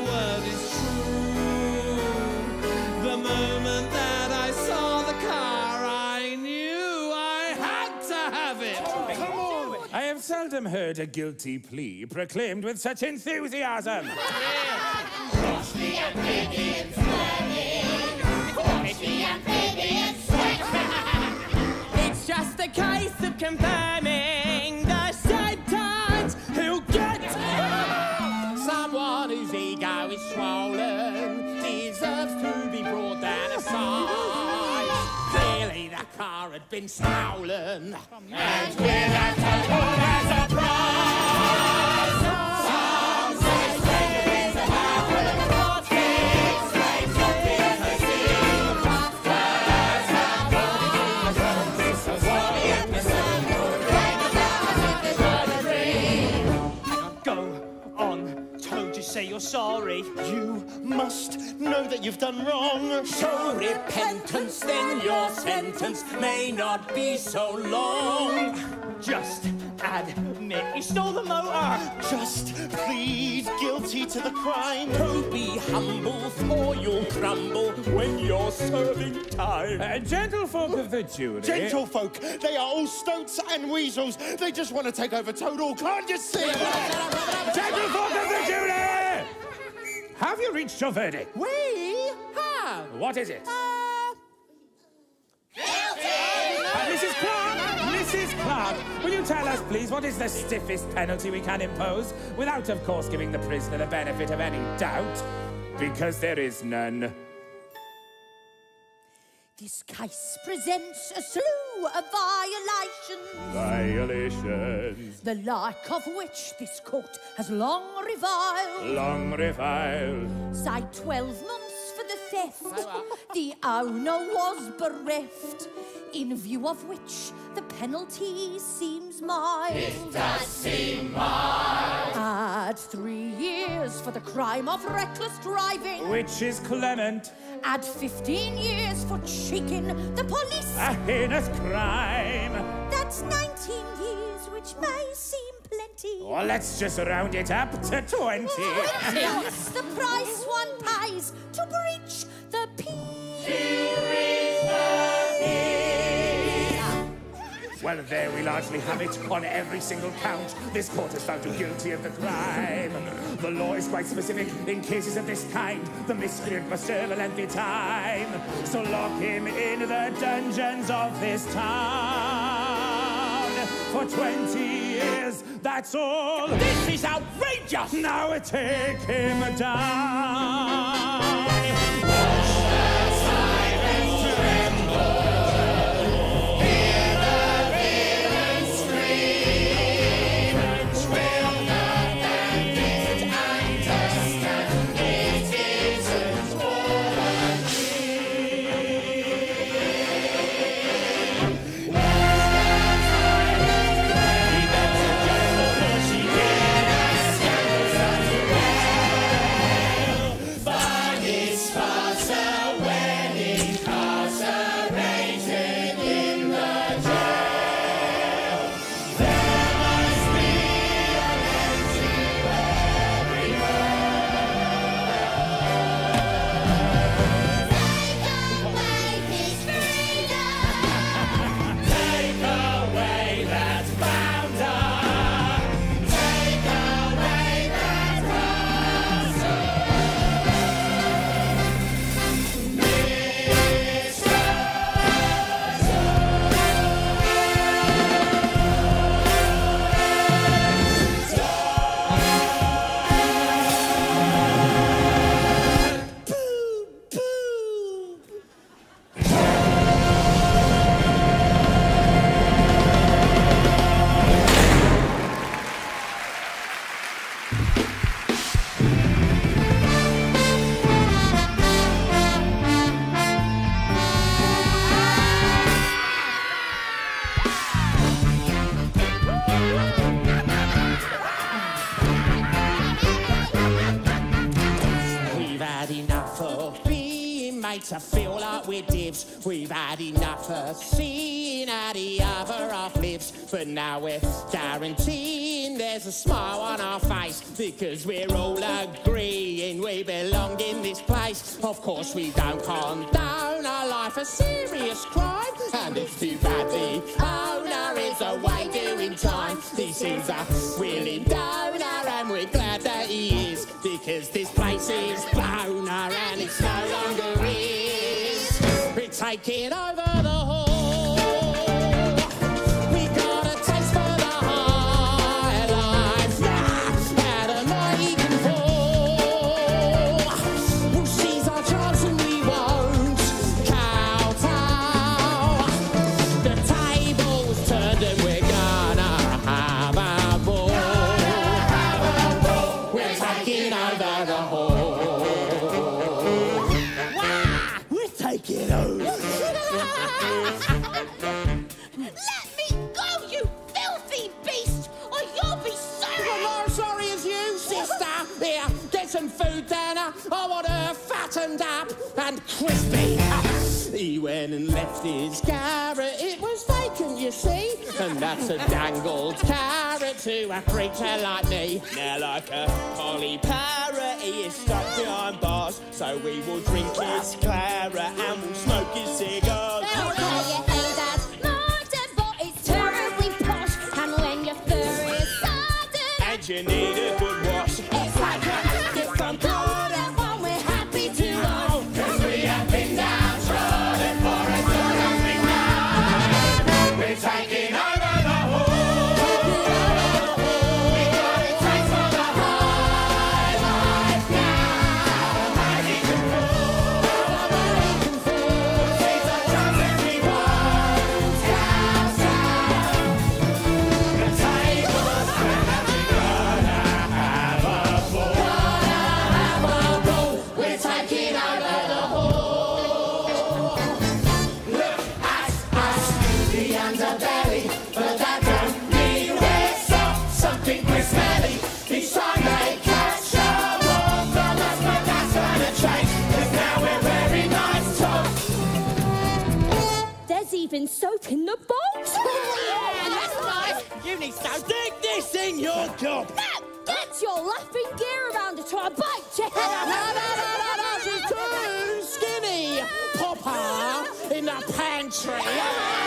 seldom heard a guilty plea proclaimed with such enthusiasm. It's just a case of confirming the sentence he'll get. Someone whose ego is swollen deserves to be brought down a size. Clearly, the car had been stolen, and we're at the sorry. You must know that you've done wrong. Show repentance, then your sentence may not be so long. Just admit you stole the motor. Just plead guilty to the crime. Don't be humble, for you'll crumble when you're serving time. Uh, gentlefolk of the jury. Gentlefolk, they are all stoats and weasels. They just want to take over total. can't you see? Gentlefolk of the jury! Have you reached your verdict? We have. What is it? Uh, Guilty! Uh, Mrs. Clark! Mrs. Clark, will you tell us, please, what is the stiffest penalty we can impose without, of course, giving the prisoner the benefit of any doubt? Because there is none. This case presents a slew of violations, Violations, the like of which this court has long reviled. long reviled. Say 12 months for the theft. Oh, the owner was bereft. In view of which the penalty seems mild. It does seem mild. Add three years for the crime of reckless driving. Which is clement, Add 15 years for cheeking the police. a heinous crime. That's 19 years, which may seem plenty. Well, let's just round it up to 20. What's the price one pays to breach the peace? Well, there we largely have it. On every single count, this court has found you guilty of the crime. The law is quite specific in cases of this kind. The miscreant must serve a lengthy time. So lock him in the dungeons of this town for 20 years. That's all. This is outrageous! Now take him down. Now we're guaranteeing there's a smile on our face because we're all agreeing we belong in this place. Of course, we don't condone our life a serious crime, and it's too bad the owner is away doing time. He seems a willing donor, and we're glad that he is because this place is boner and it's no longer is. We're taking over Oh, I want her fattened up and crispy. He went and left his carrot. It was vacant, you see. And that's a dangled carrot to a creature like me. Now, like a Polly Parrot, he is stuck behind bars. So we will drink his claret and we'll smoke even soap in the boat. That's nice. You need to stick this in your gob. Now, get your laughing gear around it or I'll bite your head No, no, no, no, no, she's too skinny. Pop her in the pantry. (laughs)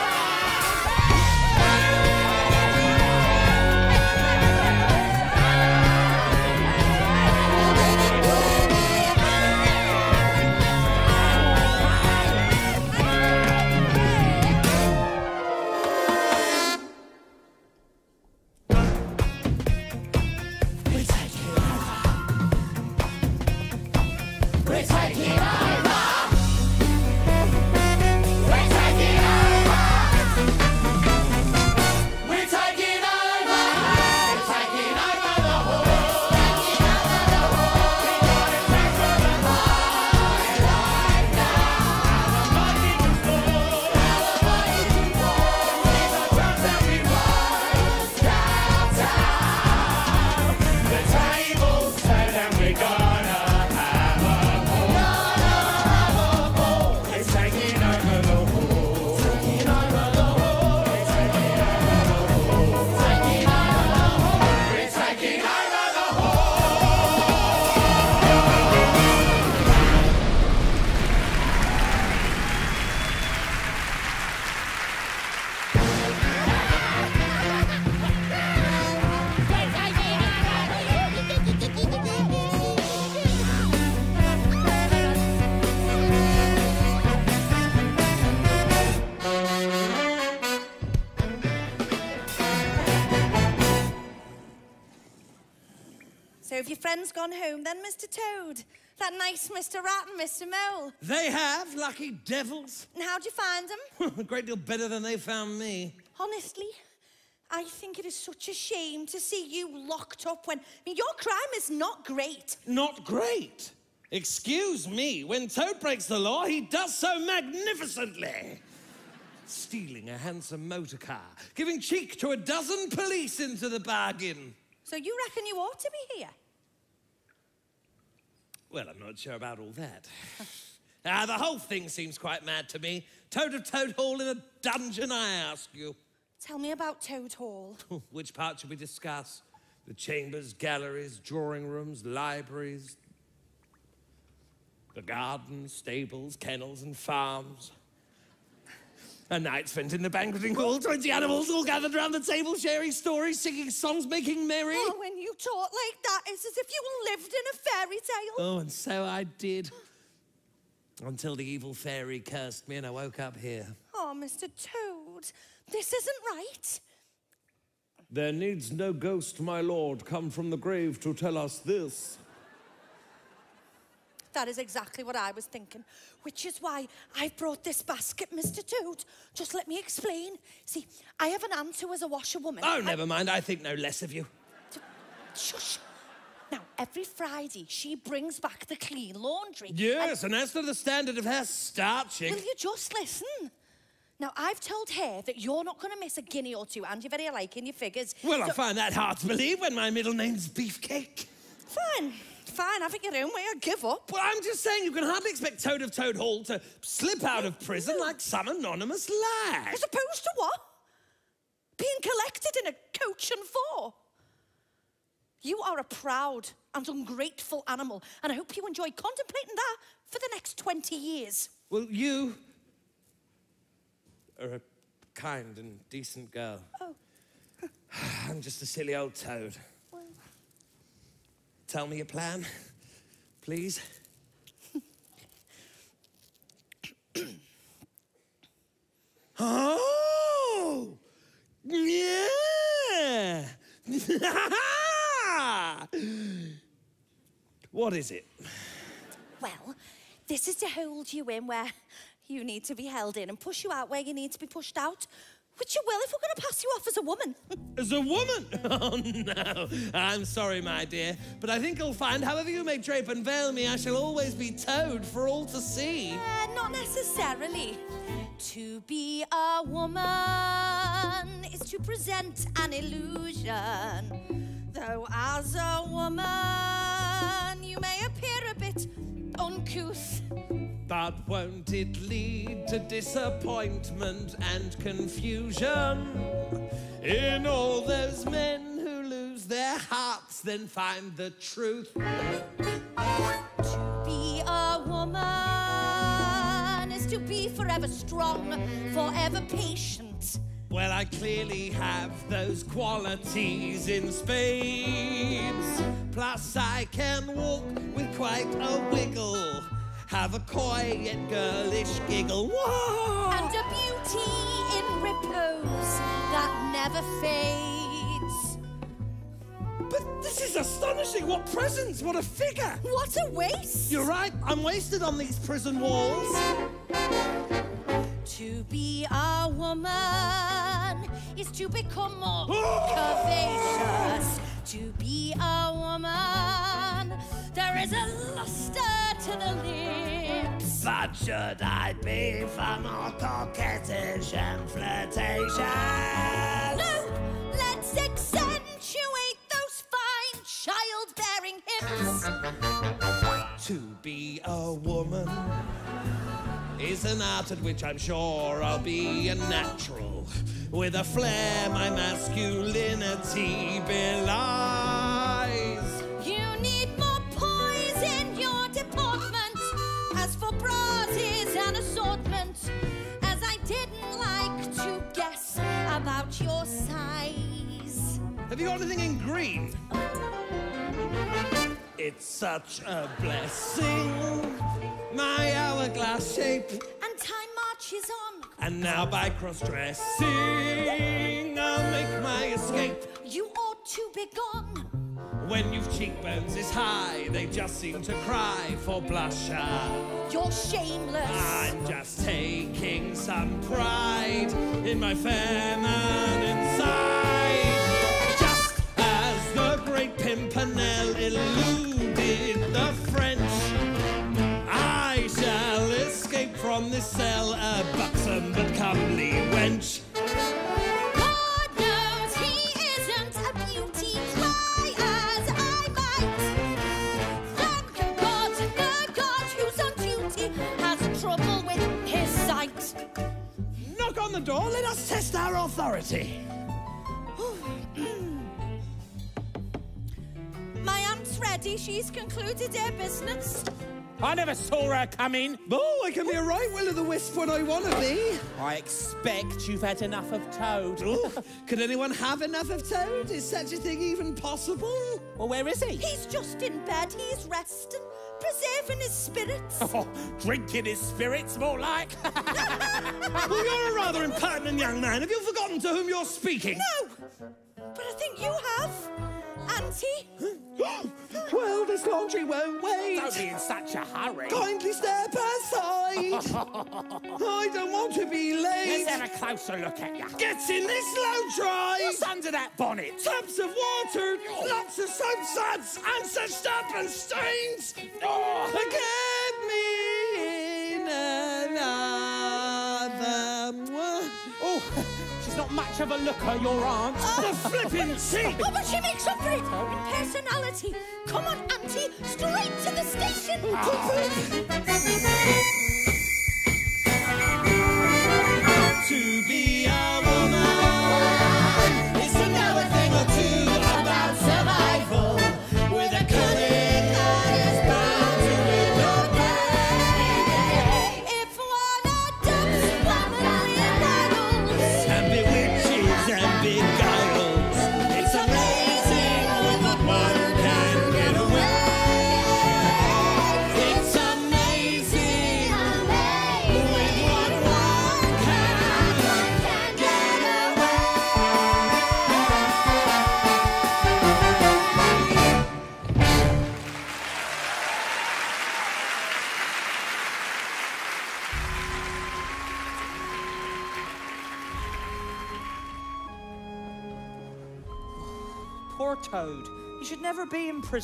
friends gone home then, Mr. Toad? That nice Mr. Rat and Mr. Mole. They have, lucky devils. And how'd you find them? (laughs) A great deal better than they found me. Honestly, I think it is such a shame to see you locked up when I mean, your crime is not great. Not great. Excuse me, when Toad breaks the law, he does so magnificently. Stealing a handsome motor car, giving cheek to a dozen police into the bargain. So you reckon you ought to be here? Well, I'm not sure about all that. (laughs) Ah, the whole thing seems quite mad to me. Toad of Toad Hall in a dungeon, I ask you. Tell me about Toad Hall. (laughs) Which part should we discuss? The chambers, galleries, drawing rooms, libraries, the gardens, stables, kennels, and farms. A night spent in the banqueting hall, 20 animals all gathered round the table, sharing stories, singing songs, making merry. Oh, when you talk like that, it's as if you lived in a fairy tale. Oh, and so I did. Until the evil fairy cursed me and I woke up here. Oh, Mr. Toad, this isn't right. There needs no ghost, my lord, come from the grave to tell us this. That is exactly what I was thinking, which is why I've brought this basket, Mr. Toad. Just let me explain. See, I have an aunt who is a washerwoman. Oh, I- never mind, I think no less of you. Shush. Now, every Friday, she brings back the clean laundry. Yes, and as for the standard of her starching. Will you just listen? Now, I've told her that you're not going to miss a guinea or two, and you're very alike in your figures. Well, I find that hard to believe when my middle name's Beefcake. Fine, fine, have it your own way, I give up. Well, I'm just saying you can hardly expect Toad of Toad Hall to slip out of prison mm. like some anonymous lad. As opposed to what? Being collected in a coach and four. You are a proud and ungrateful animal, and I hope you enjoy contemplating that for the next 20 years. Well, you are a kind and decent girl. Oh. (sighs) I'm just a silly old toad. Tell me your plan, please. (coughs) oh! Yeah! (laughs) what is it? Well, this is to hold you in where you need to be held in and push you out where you need to be pushed out, which you will if we're going to pass you off as a woman. (laughs) As a woman? (laughs) Oh, no. I'm sorry, my dear, but I think you'll find, however you may drape and veil me, I shall always be Toad for all to see. Uh, not necessarily. To be a woman is to present an illusion. Though as a woman, you may appear a bit uncouth. But won't it lead to disappointment and confusion in all those men who lose their hearts, then find the truth? To be a woman is to be forever strong, forever patient. Well, I clearly have those qualities in spades. Plus, I can walk with quite a wiggle, have a coy yet girlish giggle. Whoa! And a beauty in repose that never fades. But this is astonishing! What presence! What a figure! What a waste! You're right, I'm wasted on these prison walls. To be a woman is to become more oh! curvaceous. To be a woman, there is a luster to the lips. But should I be far more coquettish and flirtatious? No, let's accentuate those fine childbearing hips. To be a woman is an art at which I'm sure I'll be a natural. With a flair my masculinity belies. An assortment. As I didn't like to guess about your size. Have you got anything in green? It's such a blessing, my hourglass shape. And time marches on. And now by cross-dressing, I'll make my escape. You ought to be gone. When you've cheekbones this high, they just seem to cry for blusher. You're shameless. I'm just taking some pride in my feminine side. Just as the great Pimpernel eluded the French, I shall escape from this cell a buxom but comely authority. (clears throat) My aunt's ready. She's concluded her business. I never saw her come in. Oh, I can be a right will o' the wisp when I want to be. I expect you've had enough of Toad. Oh, could anyone have enough of Toad? Is such a thing even possible? well, where is he? He's just in bed. He's resting, preserving his spirits. (laughs) Oh, drinking his spirits, more like. (laughs) Well, you're a rather impertinent young man. Have you forgotten to whom you're speaking? No, but I think you have, Auntie. (gasps) well, this laundry won't wait. Don't be in such a hurry. Kindly step aside. (laughs) I don't want to be late. Let's have a closer look at you. Get in this low dry. What's under that bonnet? Tubs of water, lots of soap suds, and such stuff and stains. Oh, get me in another. Oh, she's (laughs) not much of a looker, your aunt. Oh. The flipping cheek. Oh, but she makes up for it in personality. Come on, Auntie, straight to the station. To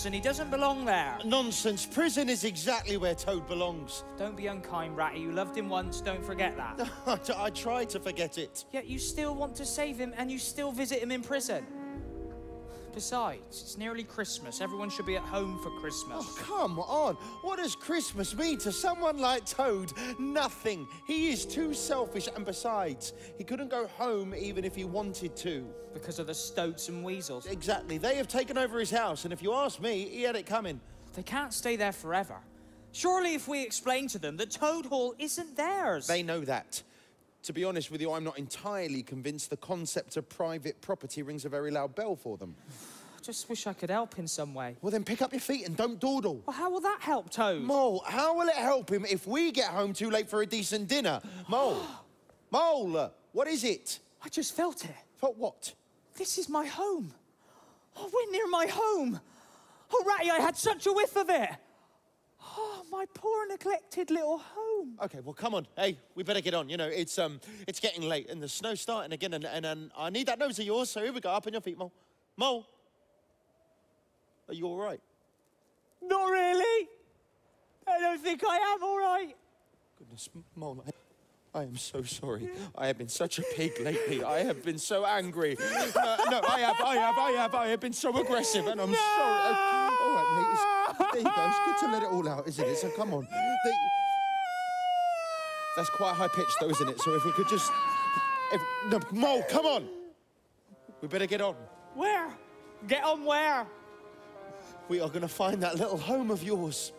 prison. He doesn't belong there. Nonsense. Prison is exactly where Toad belongs. Don't be unkind, Ratty. You loved him once. Don't forget that. (laughs) I tried to forget it. Yet you still want to save him and you still visit him in prison. Besides, it's nearly Christmas. Everyone should be at home for Christmas. Oh, come on. What does Christmas mean to someone like Toad? Nothing. He is too selfish, and besides, he couldn't go home even if he wanted to. Because of the stoats and weasels. Exactly. They have taken over his house, and if you ask me, he had it coming. They can't stay there forever. Surely, if we explain to them that Toad Hall isn't theirs. They know that. To be honest with you, I'm not entirely convinced the concept of private property rings a very loud bell for them. (sighs) I just wish I could help in some way. Well, then pick up your feet and don't dawdle. Well, how will that help Toad? Mole, how will it help him if we get home too late for a decent dinner? (sighs) Mole, Mole, what is it? I just felt it. For what? This is my home. Oh, we're near my home. Oh, Ratty, I had such a whiff of it. Oh, my poor neglected little home. Okay, well, come on. Hey, we better get on. You know, it's um, it's getting late and the snow's starting again, and, and, and I need that nose of yours. So here we go. Up on your feet, Mole. Mole, are you all right? Not really. I don't think I am all right. Goodness, Mole, I, I am so sorry. I have been such a pig lately. I have been so angry. No, no, I have, I have, I have, I have been so aggressive, and I'm sorry. Uh, all right, mate. It's, there you go. It's good to let it all out, isn't it? So come on. That's quite high pitched, though, isn't it? So if we could just, if, no, Mole, come on. We better get on. Where? Get on where? We are going to find that little home of yours,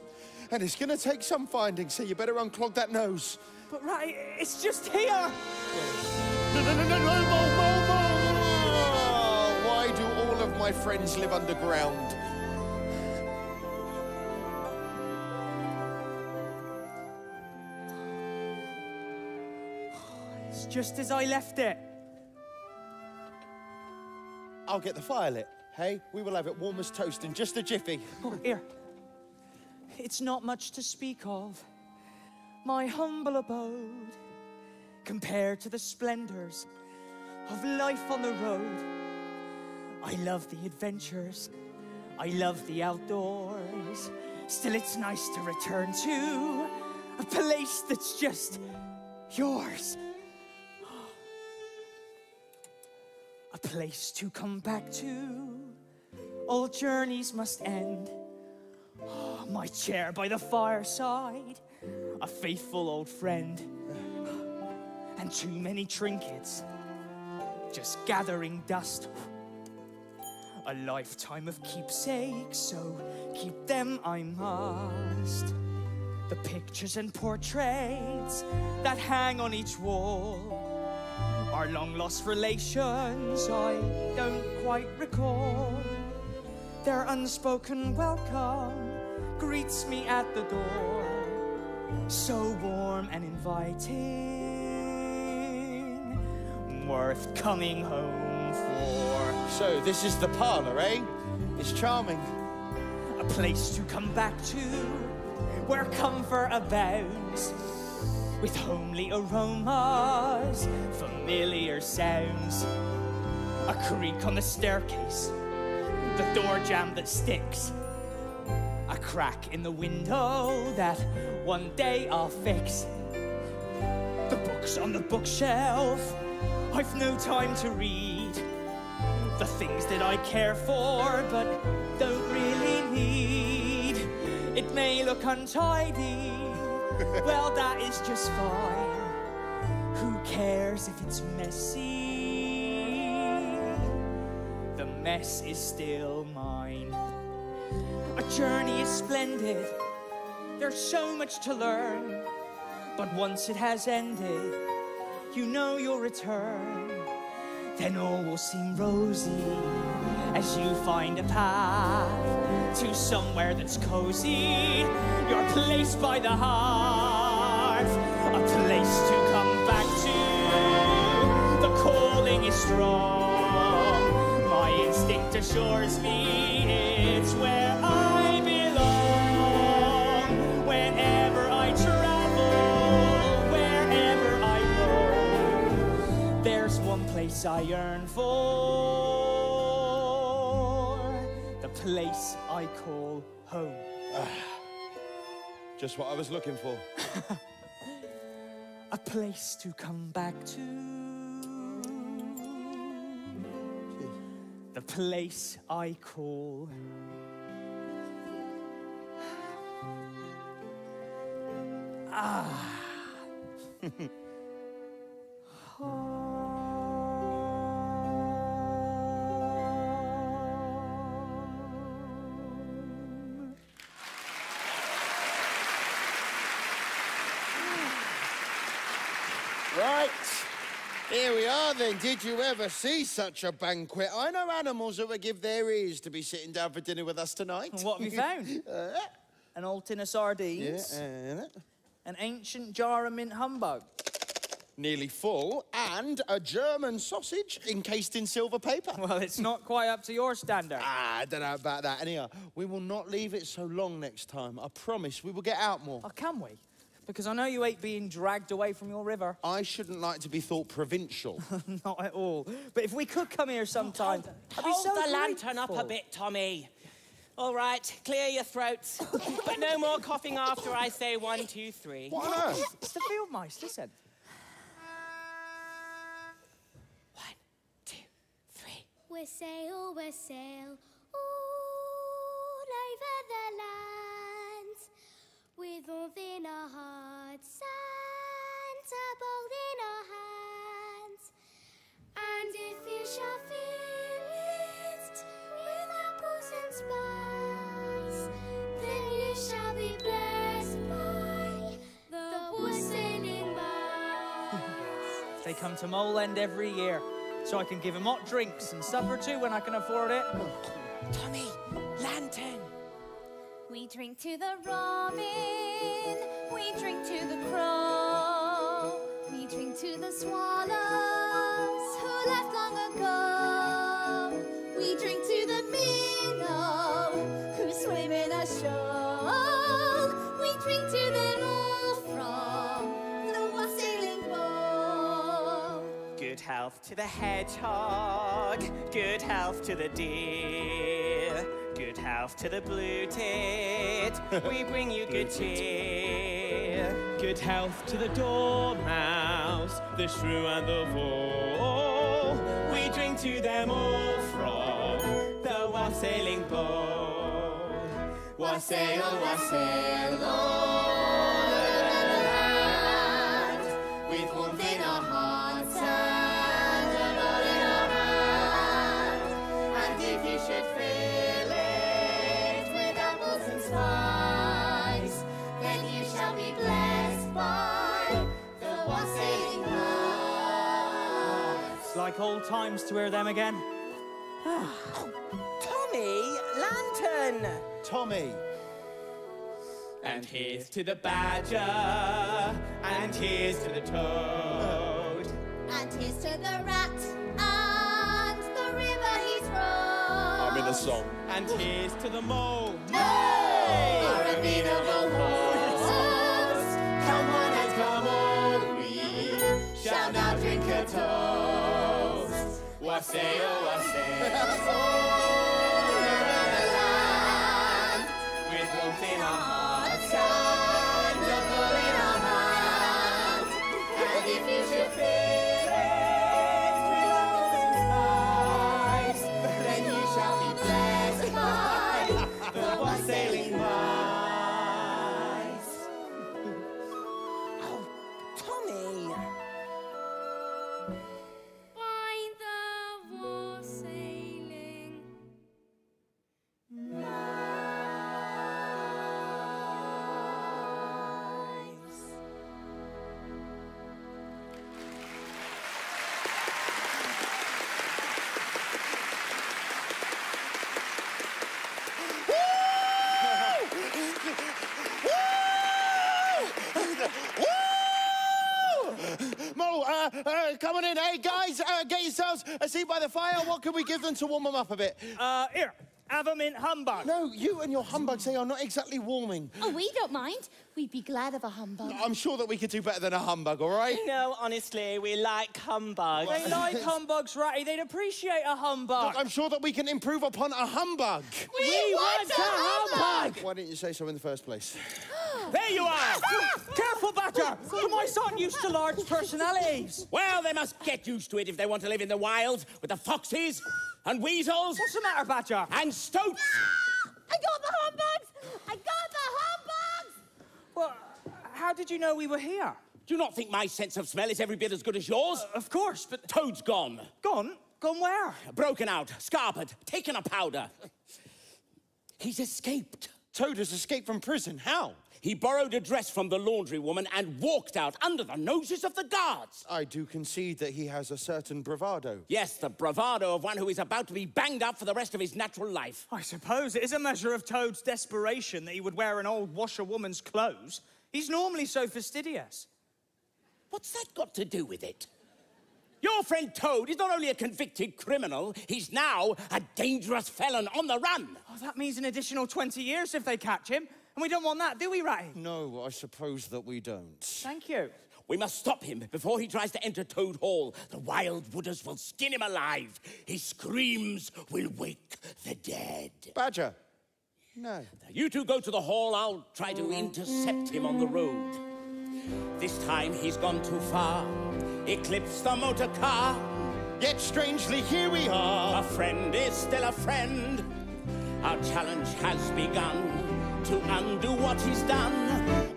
and it's going to take some finding. So you better unclog that nose. But Ratty, it's just here. No, no, no, no, no, Mole, Mole, Mole! Why do all of my friends live underground? Just as I left it. I'll get the fire lit. Hey, we will have it warm as toast in just a jiffy. Oh, here. It's not much to speak of. My humble abode, compared to the splendors of life on the road. I love the adventures. I love the outdoors. Still, it's nice to return to a place that's just yours. A place to come back to. All journeys must end. Ah, My chair by the fireside, a faithful old friend, and too many trinkets, just gathering dust. A lifetime of keepsakes, so keep them I must. The pictures and portraits that hang on each wall are long lost relations I don't quite recall. Their unspoken welcome greets me at the door, so warm and inviting, worth coming home for. So this is the parlour, eh? It's charming. A place to come back to, where comfort abounds, with homely aromas, familiar sounds. A creak on the staircase, the door jamb that sticks, a crack in the window that one day I'll fix. The books on the bookshelf, I've no time to read. The things that I care for but don't really need. It may look untidy, (laughs) well, that is just fine. Who cares if it's messy? The mess is still mine. A journey is splendid, there's so much to learn. But once it has ended, you know you'll return. Then all will seem rosy as you find a path to somewhere that's cozy. Your place by the hearth, a place to come back to. The calling is strong. My instinct assures me it's where I belong. Whenever I travel, wherever I roam, there's one place I yearn for. The place I call home. (sighs) Just what I was looking for. (laughs) A place to come back to. The place I call. (sighs) Ah. (laughs) (laughs) Right. Here we are then. Did you ever see such a banquet? I know animals that would give their ears to be sitting down for dinner with us tonight. What have you found? (laughs) Uh, An old tin of yeah, sardines, and an ancient jar of mint humbug. nearly full, and a German sausage encased in silver paper. (laughs) Well, it's not quite up to your standard. Ah, I don't know about that. Anyhow, we will not leave it so long next time. I promise we will get out more. Oh, can we? Because I know you hate being dragged away from your river. (laughs) I shouldn't like to be thought provincial. (laughs) Not at all. But if we could come here sometime, I'd be Hold so the lantern up a bit, Tommy. All right, clear your throats. (laughs) but no more coughing after I say one, two, three. what on earth? It's the field mice, listen. One, two, three. Wassail, we sail all over the land with all in our hearts and a bowl in our hands. And if you shall fill it with apples and spice, then you shall be blessed by the whistling mice. They come to Mole End every year, so I can give them hot drinks and supper too when I can afford it. Tommy, lantern. We drink to the robin, we drink to the crow, we drink to the swallows who left long ago. We drink to the minnow who swim in a shoal. We drink to them all from the wassailing bowl. Good health to the hedgehog. Good health to the deer. Good health to the blue tit. We bring you good cheer. Good health to the dormouse, the shrew and the vole. We drink to them all from the wassailing bowl. Wassail, wassail, all like old times to hear them again. (sighs) Tommy, lantern. Tommy. And here's to the badger, and here's to the toad. And here's to the rat and the river he's rowed. I'm in a song. And here's to the mole. For toast. Wassail, (laughs) Hey, guys, uh, get yourselves a seat by the fire. What can we give them to warm them up a bit? Uh, here, have a mint humbug. No, you and your humbugs, they are not exactly warming. Oh, we don't mind. We'd be glad of a humbug. I'm sure that we could do better than a humbug, all right? No, honestly, we like humbugs. They like (laughs) humbugs, Ratty. They'd appreciate a humbug. Look, I'm sure that we can improve upon a humbug. We, want a humbug! Why didn't you say so in the first place? (gasps) There you are! (laughs) Careful, Badger! The mice aren't used to large personalities. Well, they must get used to it if they want to live in the wild with the foxes, And weasels. What's the matter, Badger? And stoats. I got the humbugs! I got the humbugs! Well, how did you know we were here? Do you not think my sense of smell is every bit as good as yours? Uh, of course, but... Toad's gone. Gone? Gone where? Broken out, scarpered, taken a powder. He's escaped. Toad has escaped from prison. How? He borrowed a dress from the laundry woman and walked out under the noses of the guards. I do concede that he has a certain bravado. Yes, the bravado of one who is about to be banged up for the rest of his natural life. I suppose it is a measure of Toad's desperation that he would wear an old washerwoman's clothes. He's normally so fastidious. What's that got to do with it? Your friend Toad is not only a convicted criminal, he's now a dangerous felon on the run. Oh, that means an additional 20 years if they catch him. And we don't want that, do we, Ratty? No, I suppose that we don't. Thank you. We must stop him before he tries to enter Toad Hall. The Wild Wooders will skin him alive. His screams will wake the dead. Badger. No. Now, you two go to the hall. I'll try to intercept him on the road. This time he's gone too far. Eclipse the motor car. Yet strangely, here we are. A friend is still a friend. Our challenge has begun to undo what he's done.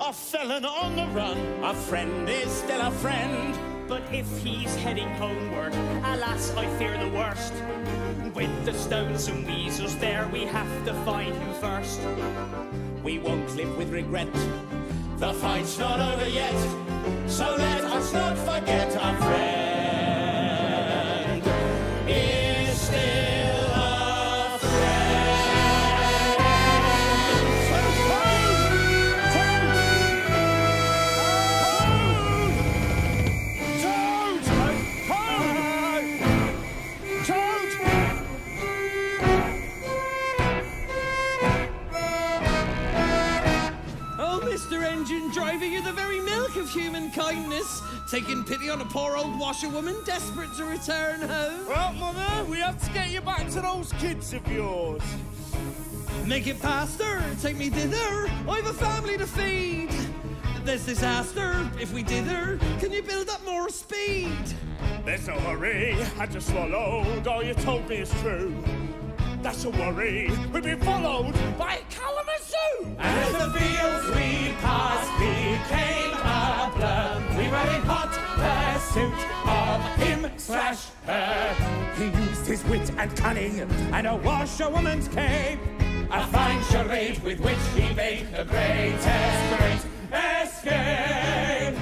A felon on the run. A friend is still a friend. But if he's heading homeward, alas, I fear the worst. With the stoats and weasels there, we have to find him first. We won't live with regret. The fight's not over yet, so let us not forget our friend Driver, you're the very milk of human kindness. Taking pity on a poor old washerwoman desperate to return home. Well, Mother, we have to get you back to those kids of yours. Make it faster, take me thither. I've a family to feed. There's disaster. If we dither, can you build up more speed? There's no hurry, I just swallowed. All you told me is true. That's a worry. We've been followed by Kalamazoo. As the fields we passed became a blur, we were in hot pursuit of him slash her. He used his wit and cunning and a washerwoman's cape. A fine charade with which he made the greatest great escape.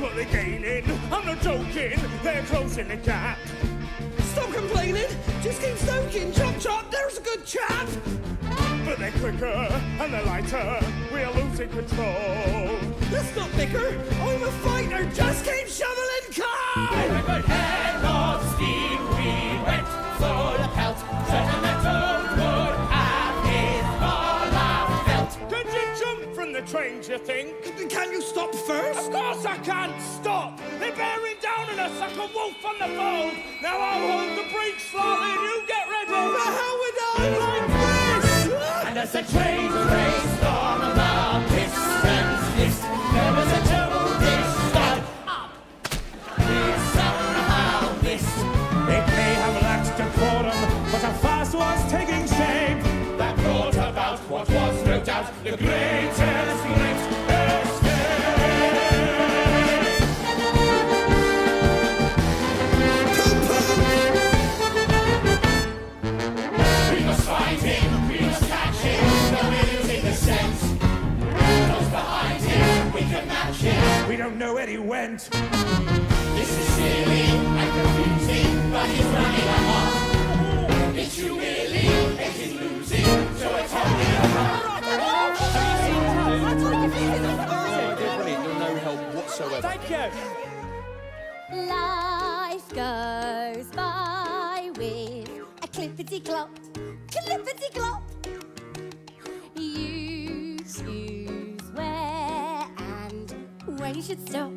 Well, they're gaining, I'm not joking, they're closing the gap. Stop complaining. Just keep stoking. Chop chop. There's a good chap. But they're quicker and they're lighter, we are losing control. Let's not bicker. I'm a fighter. Just keep shoveling coal. In a head of steam, we went full pelt, certain that Toad would have his full of felt. Can you jump from the train, do you think? Can you stop first? Of course I can't stop! They're bearing down on us like a wolf on the fold! Now I'll hold the brakes slowly and you get ready! But how would I like this? And as the train raced on the pistons hissed, there was a terrible dish that up. It somehow missed. It may have lacked decorum, but a fast was taking shape that brought about what was no doubt the great don't know where he went. This is silly and confusing, but he's running amok. It's humiliating, and he's losing, so it's holding him Brilliant, you're no help whatsoever. Thank you. Life goes by with a clippity clop, clippity clop. Use, use, where and when you should stop.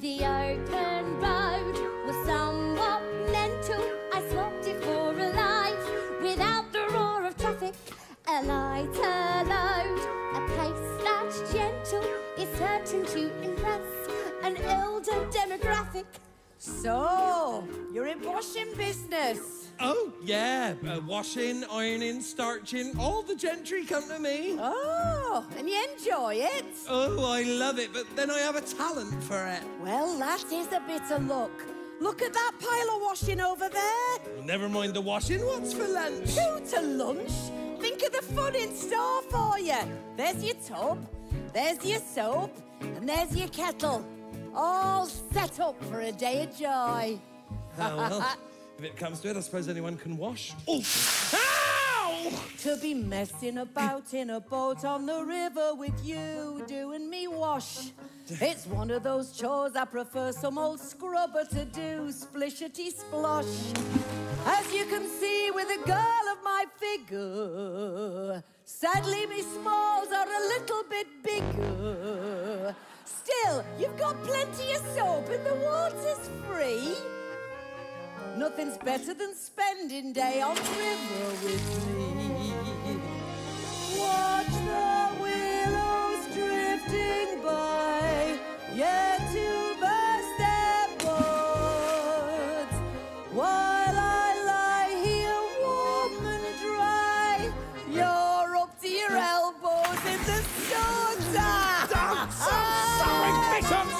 The open road was somewhat mental. I swapped it for a life without the roar of traffic. A lighter load, a pace that's gentle is certain to impress. an elder demographic. So, you're in washing business. Oh, yeah. Uh, washing, ironing, starching, all the gentry come to me. Oh, and you enjoy it? Oh, I love it, but then I have a talent for it. Well, that is a bit of luck. Look at that pile of washing over there. Never mind the washing, what's for lunch? Two to lunch. Think of the fun in store for you. There's your tub, there's your soap, and there's your kettle. All set up for a day of joy. Oh, well, (laughs) if it comes to it, I suppose anyone can wash. Ow! To be messing about in a boat on the river with you, doing me wash. It's one of those chores I prefer some old scrubber to do, splishety splosh. As you can see with a girl of my figure, sadly me smalls are a little bit bigger. Still, you've got plenty of soap and the water's free. Nothing's better than spending day on the river with me. Watch the willows drifting by, yet to burst their buds. While I lie here warm and dry, you're up to your elbows in the soda. sorry, Bishops!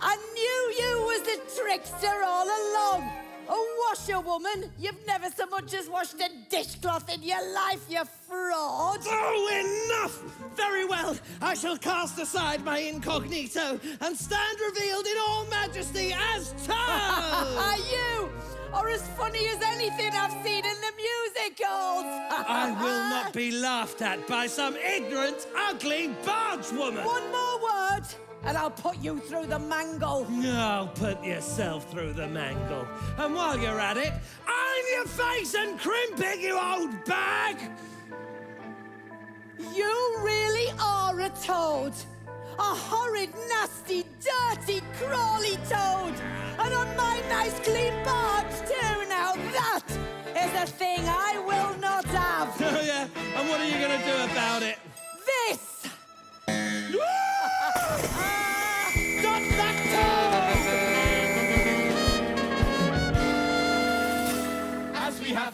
I knew you was the trickster all along. A washerwoman? You've never so much as washed a dishcloth in your life, you fraud. Oh, enough! Very well, I shall cast aside my incognito and stand revealed in all majesty as (laughs) Are you? Or as funny as anything I've seen in the musicals? (laughs) I will not be laughed at by some ignorant, ugly barge woman! One more word, and I'll put you through the mangle. No, put yourself through the mangle. And while you're at it, iron your face and crimp it, you old bag! You really are a toad. A horrid, nasty, dirty, crawly toad. And on my nice, clean barge, too. Now that is a thing I will not have. (laughs) Oh, yeah? And what are you gonna do about it? This! (gasps) Ah!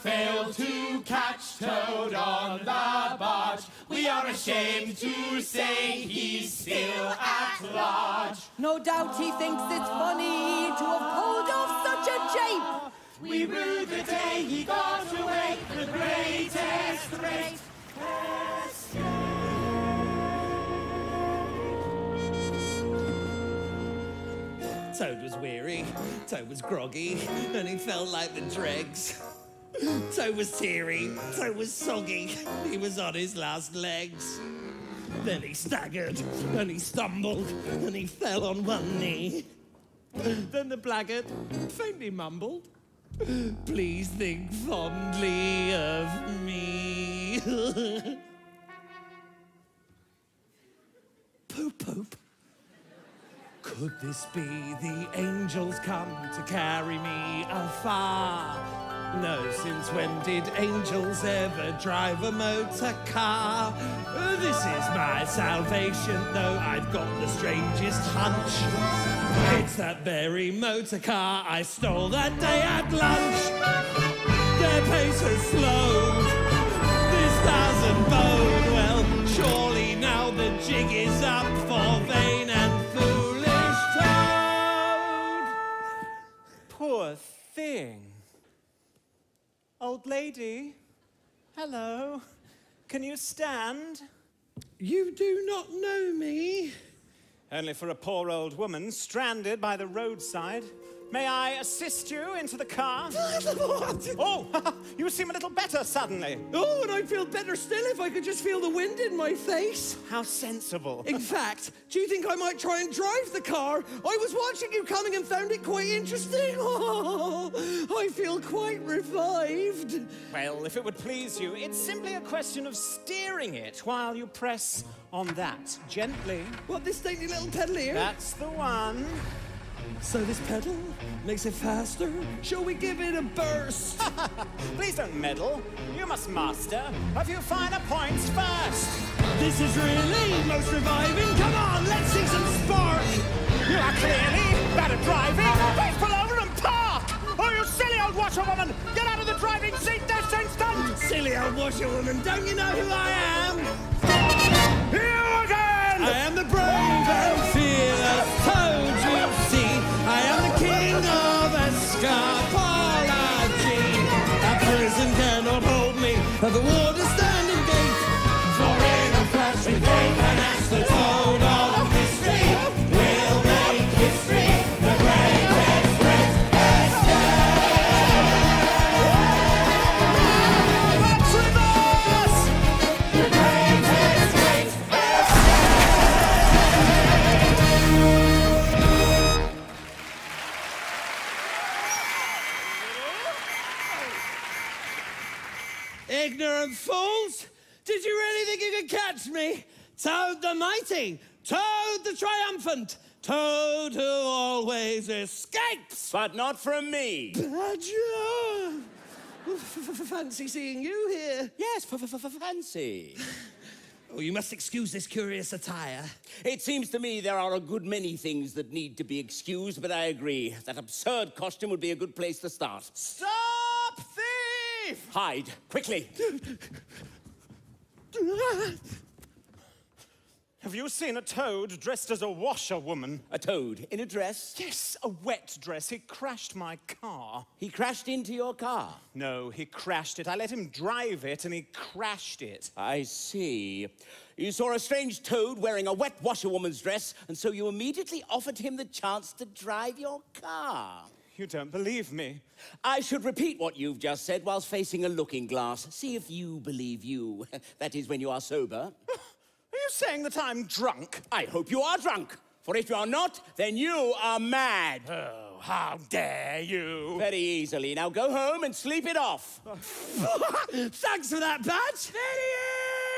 Failed to catch Toad on the barge, we are ashamed to say he's still at large. No doubt he thinks it's funny to have pulled off such a jape. We rue the day he got away, the greatest great Toad was weary, Toad was groggy, and he felt like the dregs. Toad was teary, Toad was soggy, he was on his last legs. Then he staggered, and he stumbled, and he fell on one knee. Then the blackguard faintly mumbled, Please think fondly of me. poop, poop. Could this be the angels come to carry me afar? No, since when did angels ever drive a motor car? Uh, This is my salvation, though I've got the strangest hunch. It's that very motor car I stole that day at lunch. Their pace has slowed. This doesn't bode well. Surely now the jig is up for vain and foolish Toad. Poor thing. Old lady, hello. Can you stand? You do not know me. Only for a poor old woman stranded by the roadside. May I assist you into the car? (laughs) oh, (laughs) you seem a little better suddenly. Oh, and I'd feel better still if I could just feel the wind in my face. How sensible. In (laughs) fact, do you think I might try and drive the car? I was watching you coming and found it quite interesting. Oh, I feel quite revived. Well, if it would please you, it's simply a question of steering it while you press on that gently. What, this dainty little pedal here? That's the one. So this pedal makes it faster? Shall we give it a burst? (laughs) Please don't meddle. You must master a few finer points first. this is really most reviving. Come on, let's see some spark. You actually the driving! Please pull over and park! Oh, you silly old washerwoman! Get out of the driving seat this instant! Silly old washerwoman, don't you know who I am? You again! I am the brave and fearless Ignorant fools! Did you really think you could catch me? Toad the mighty, Toad the triumphant, Toad who always escapes! But not from me. Badger! (laughs) Fancy seeing you here. Yes, fancy. Oh, you must excuse this curious attire. It seems to me there are a good many things that need to be excused, but I agree. That absurd costume would be a good place to start. Stop Hide, quickly. Have you seen a toad dressed as a washerwoman? A toad in a dress. Yes, a wet dress. He crashed my car. He crashed into your car. No, he crashed it. I let him drive it and he crashed it. I see. You saw a strange toad wearing a wet washerwoman's dress, and so you immediately offered him the chance to drive your car. You don't believe me. I should repeat what you've just said whilst facing a looking glass. See if you believe you. (laughs) that is, when you are sober. (laughs) Are you saying that I'm drunk? I hope you are drunk. For if you are not, then you are mad. Oh, how dare you! Very easily. Now go home and sleep it off. (laughs) Thanks for that badge. There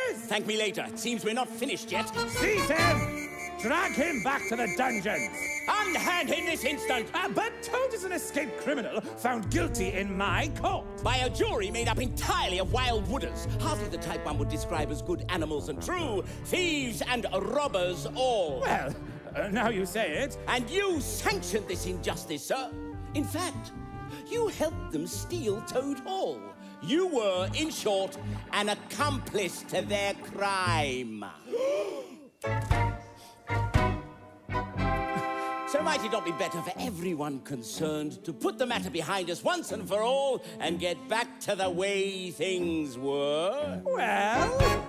he is! Thank me later. It seems we're not finished yet. Seize him! Drag him back to the dungeons! Unhand him this instant! Ah, but Toad is an escaped criminal found guilty in my court. By a jury made up entirely of wild wooders. Hardly the type one would describe as good animals and true. Thieves and robbers all. Well, uh, now you say it. And you sanctioned this injustice, sir. In fact, you helped them steal Toad Hall. You were, in short, an accomplice to their crime. (gasps) (gasps) (gasps) So might it not be better for everyone concerned to put the matter behind us once and for all and get back to the way things were? Well,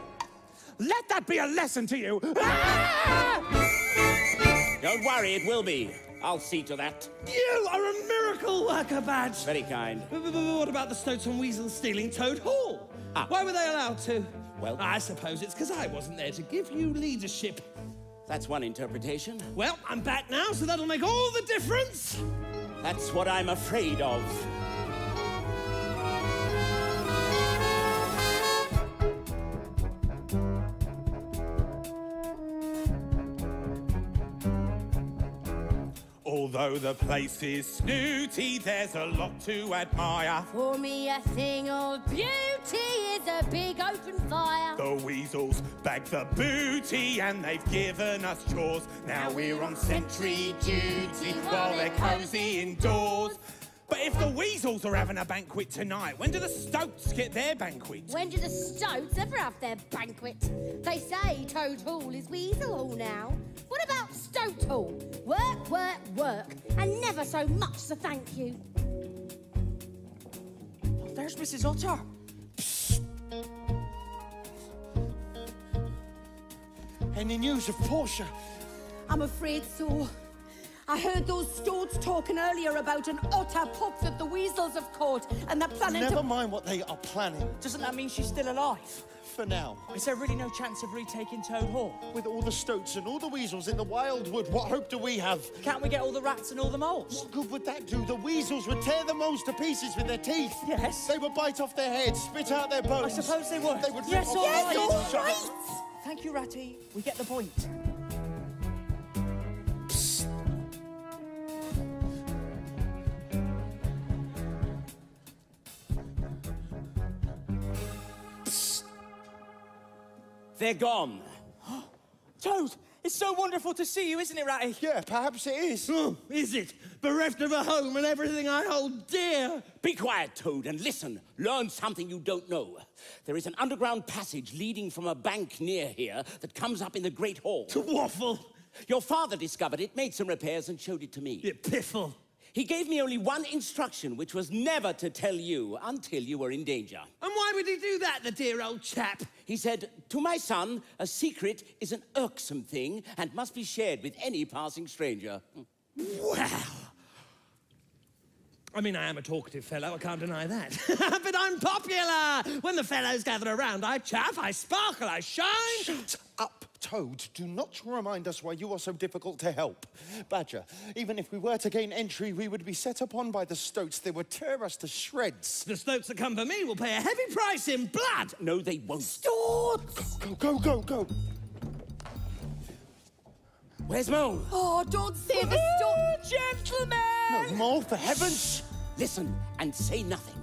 let that be a lesson to you. Ah! Don't worry, it will be. I'll see to that. You are a miracle worker, badge. Very kind. But, but- but what about the Stoats and Weasels stealing Toad Hall? Ah. Why were they allowed to? Well- I suppose it's because I wasn't there to give you leadership. That's one interpretation. Well, I'm back now, so that'll make all the difference. That's what I'm afraid of. Although the place is snooty, there's a lot to admire. For me, a thing of beauty is a big open fire. The weasels bag the booty and they've given us chores. Now we're on sentry duty while they're cozy indoors. But if the weasels are having a banquet tonight, when do the stoats get their banquet? When do the Stoats ever have their banquet? They say Toad Hall is Weasel Hall now. What about Stoat Hall? Work, work, work, and never so much as a thank you. There's Mrs. Otter. Any news of Portia? I'm afraid so. I heard those stoats talking earlier about an otter pup that the weasels have caught, and they're planning Never to. mind what they are planning. Doesn't that mean she's still alive? For now. Is there really no chance of retaking Toad Hall? With all the stoats and all the weasels in the wildwood, what hope do we have? Can't we get all the rats and all the moles? What good would that do? The weasels would tear the moles to pieces with their teeth. Yes. They would bite off their heads, spit out their bones. I suppose they would. They would Yes, rip all off right. their All right. Thank you, Ratty. We get the point. They're gone. (gasps) Toad, it's so wonderful to see you, isn't it, Ratty? Yeah, perhaps it is. (gasps) Oh, is it? Bereft of a home and everything I hold dear. Be quiet, Toad, and listen. Learn something you don't know. There is an underground passage leading from a bank near here that comes up in the Great Hall. To waffle. Your father discovered it, made some repairs, and showed it to me. You piffle. He gave me only one instruction, which was never to tell you until you were in danger. And why would he do that, the dear old chap? He said, To my son, a secret is an irksome thing and must be shared with any passing stranger. Well. I mean, I am a talkative fellow, I can't deny that. (laughs) (laughs) but I'm popular! When the fellows gather around, I chaff, I sparkle, I shine. Shut up, Toad. Do not remind us why you are so difficult to help. Badger, even if we were to gain entry, we would be set upon by the stoats. They would tear us to shreds. The stoats that come for me will pay a heavy price in blood. No, they won't. Stoats! Go, go, go, go. go. Where's Mole? Oh, don't say the stoat! Gentlemen! No, Mole, for heaven's... Listen and say nothing.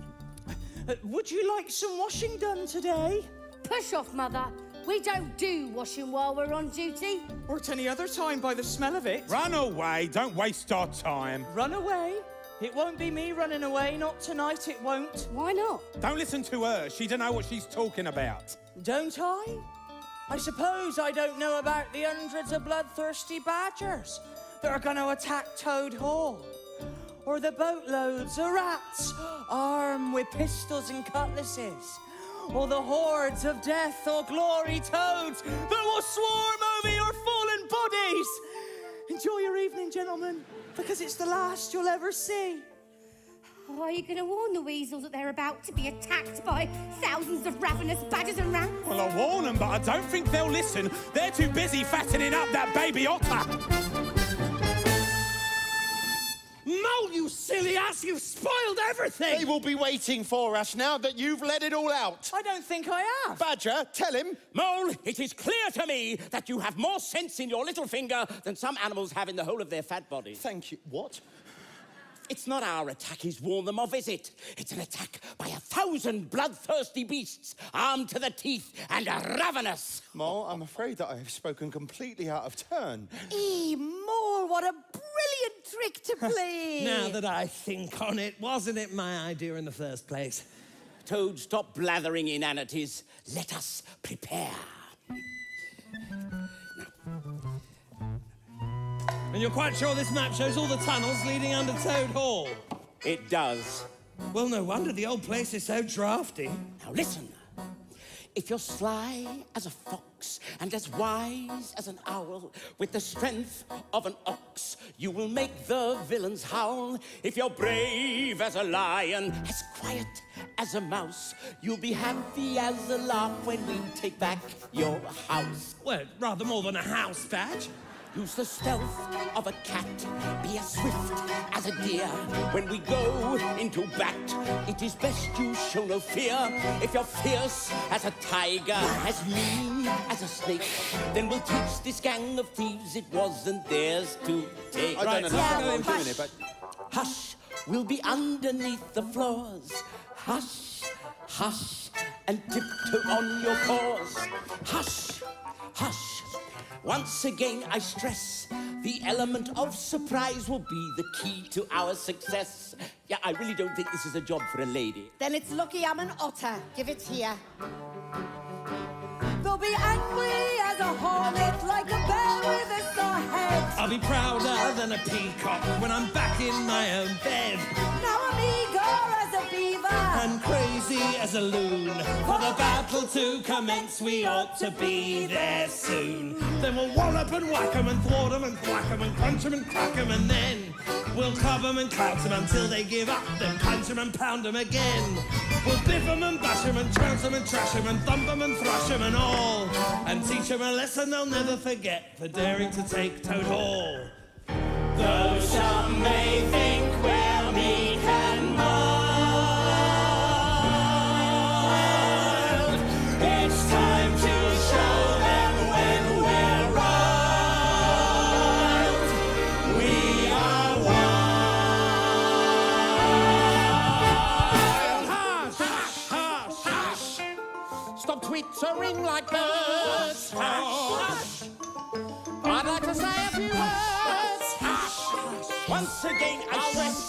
Uh, would you like some washing done today? Push off, Mother. We don't do washing while we're on duty. Or at any other time by the smell of it? Run away. Don't waste our time. Run away? It won't be me running away, not tonight, it won't. Why not? Don't listen to her. She don't know what she's talking about. Don't I? I suppose I don't know about the hundreds of bloodthirsty badgers that are going to attack Toad Hall. Or the boatloads of rats armed with pistols and cutlasses. Or the hordes of death or glory toads that will swarm over your fallen bodies. Enjoy your evening, gentlemen, because it's the last you'll ever see. Oh, are you going to warn the weasels that they're about to be attacked by thousands of ravenous badgers and rats? Well, I'll warn them, but I don't think they'll listen. They're too busy fattening up that baby otter. Mole, you silly ass, you've spoiled everything! They will be waiting for us now that you've let it all out. I don't think I have. Badger, tell him. Mole, it is clear to me that you have more sense in your little finger than some animals have in the whole of their fat body. Thank you. What? It's not our attack he's warned them of, is it? It's an attack by a thousand bloodthirsty beasts, armed to the teeth and ravenous. Mole, I'm afraid that I have spoken completely out of turn. Ee, Mole, what a brilliant trick to play! (laughs) Now that I think on it, wasn't it my idea in the first place? Toad, stop blathering inanities. Let us prepare. And you're quite sure this map shows all the tunnels leading under Toad Hall? It does. Well, no wonder the old place is so drafty. Now listen. If you're sly as a fox and as wise as an owl, with the strength of an ox, you will make the villains howl. If you're brave as a lion, as quiet as a mouse, you'll be happy as a lark when we take back your house. Well, rather more than a house badge. Use the stealth of a cat. Be as swift as a deer. When we go into bat, it is best you show no fear. If you're fierce as a tiger, as mean as a snake, then we'll teach this gang of thieves it wasn't theirs to take. I don't know yeah, how I'm well, doing it, but Hush, we'll be underneath the floors. Hush, hush, and tiptoe on your paws. Hush, hush. Once again, I stress the element of surprise will be the key to our success. Yeah, I really don't think this is a job for a lady. Then it's lucky I'm an otter. Give it here. They'll be angry as a hornet, like a bear with a sore head. I'll be prouder than a peacock when I'm back in my own bed. Now as a beaver. And crazy as a loon. For the battle to commence, we ought to be there soon. Then we'll wallop and whack 'em and thwart 'em and thwack 'em and crunch 'em and crack 'em and then we'll club 'em and clout 'em until they give up. Then punch 'em and pound 'em again. We'll biff 'em and bash 'em and trounce 'em and trash 'em and thump 'em and thrash 'em and all. And teach 'em a lesson they'll never forget for daring to take Toad Hall. Though some may think twittering like birds. Hush, hush. I'd like to say a few words. Hush, Once again, I stress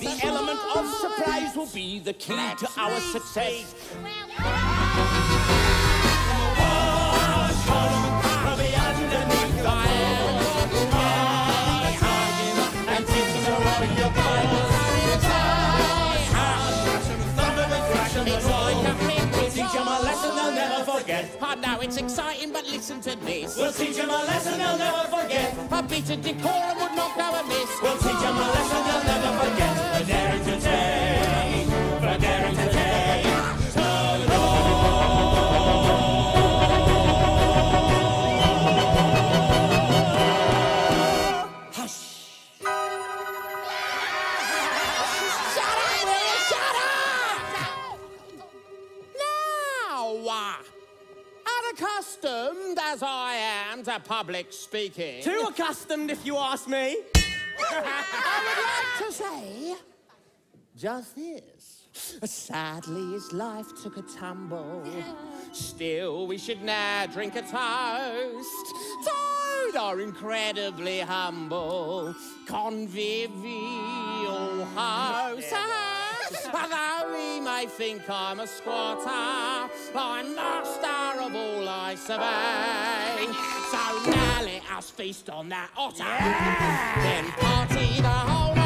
the element of surprise will be the key Let's to our success. Well, well. It's exciting, but listen to this. We'll teach teach 'em a lesson they'll never forget. A bit of decorum would not go amiss. We'll teach teach 'em a lesson they'll never forget. Unaccustomed as I am to public speaking, Too accustomed, if you ask me. (laughs) I would like to say just this. Sadly, his life took a tumble. Still, we should now drink a toast. Toad are incredibly humble, convivial hosts. (laughs) Although he may think I'm a squatter, I'm master of all I survey. So now let us feast on that otter, then party the whole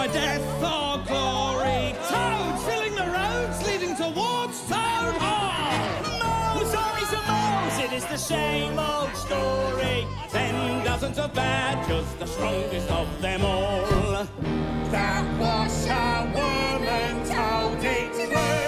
by death or glory. Toad filling the roads leading towards Toad Hall. Moles, zombies and moles, it is the same old story. Ten dozens of badgers, the strongest of them all. That was a woman told it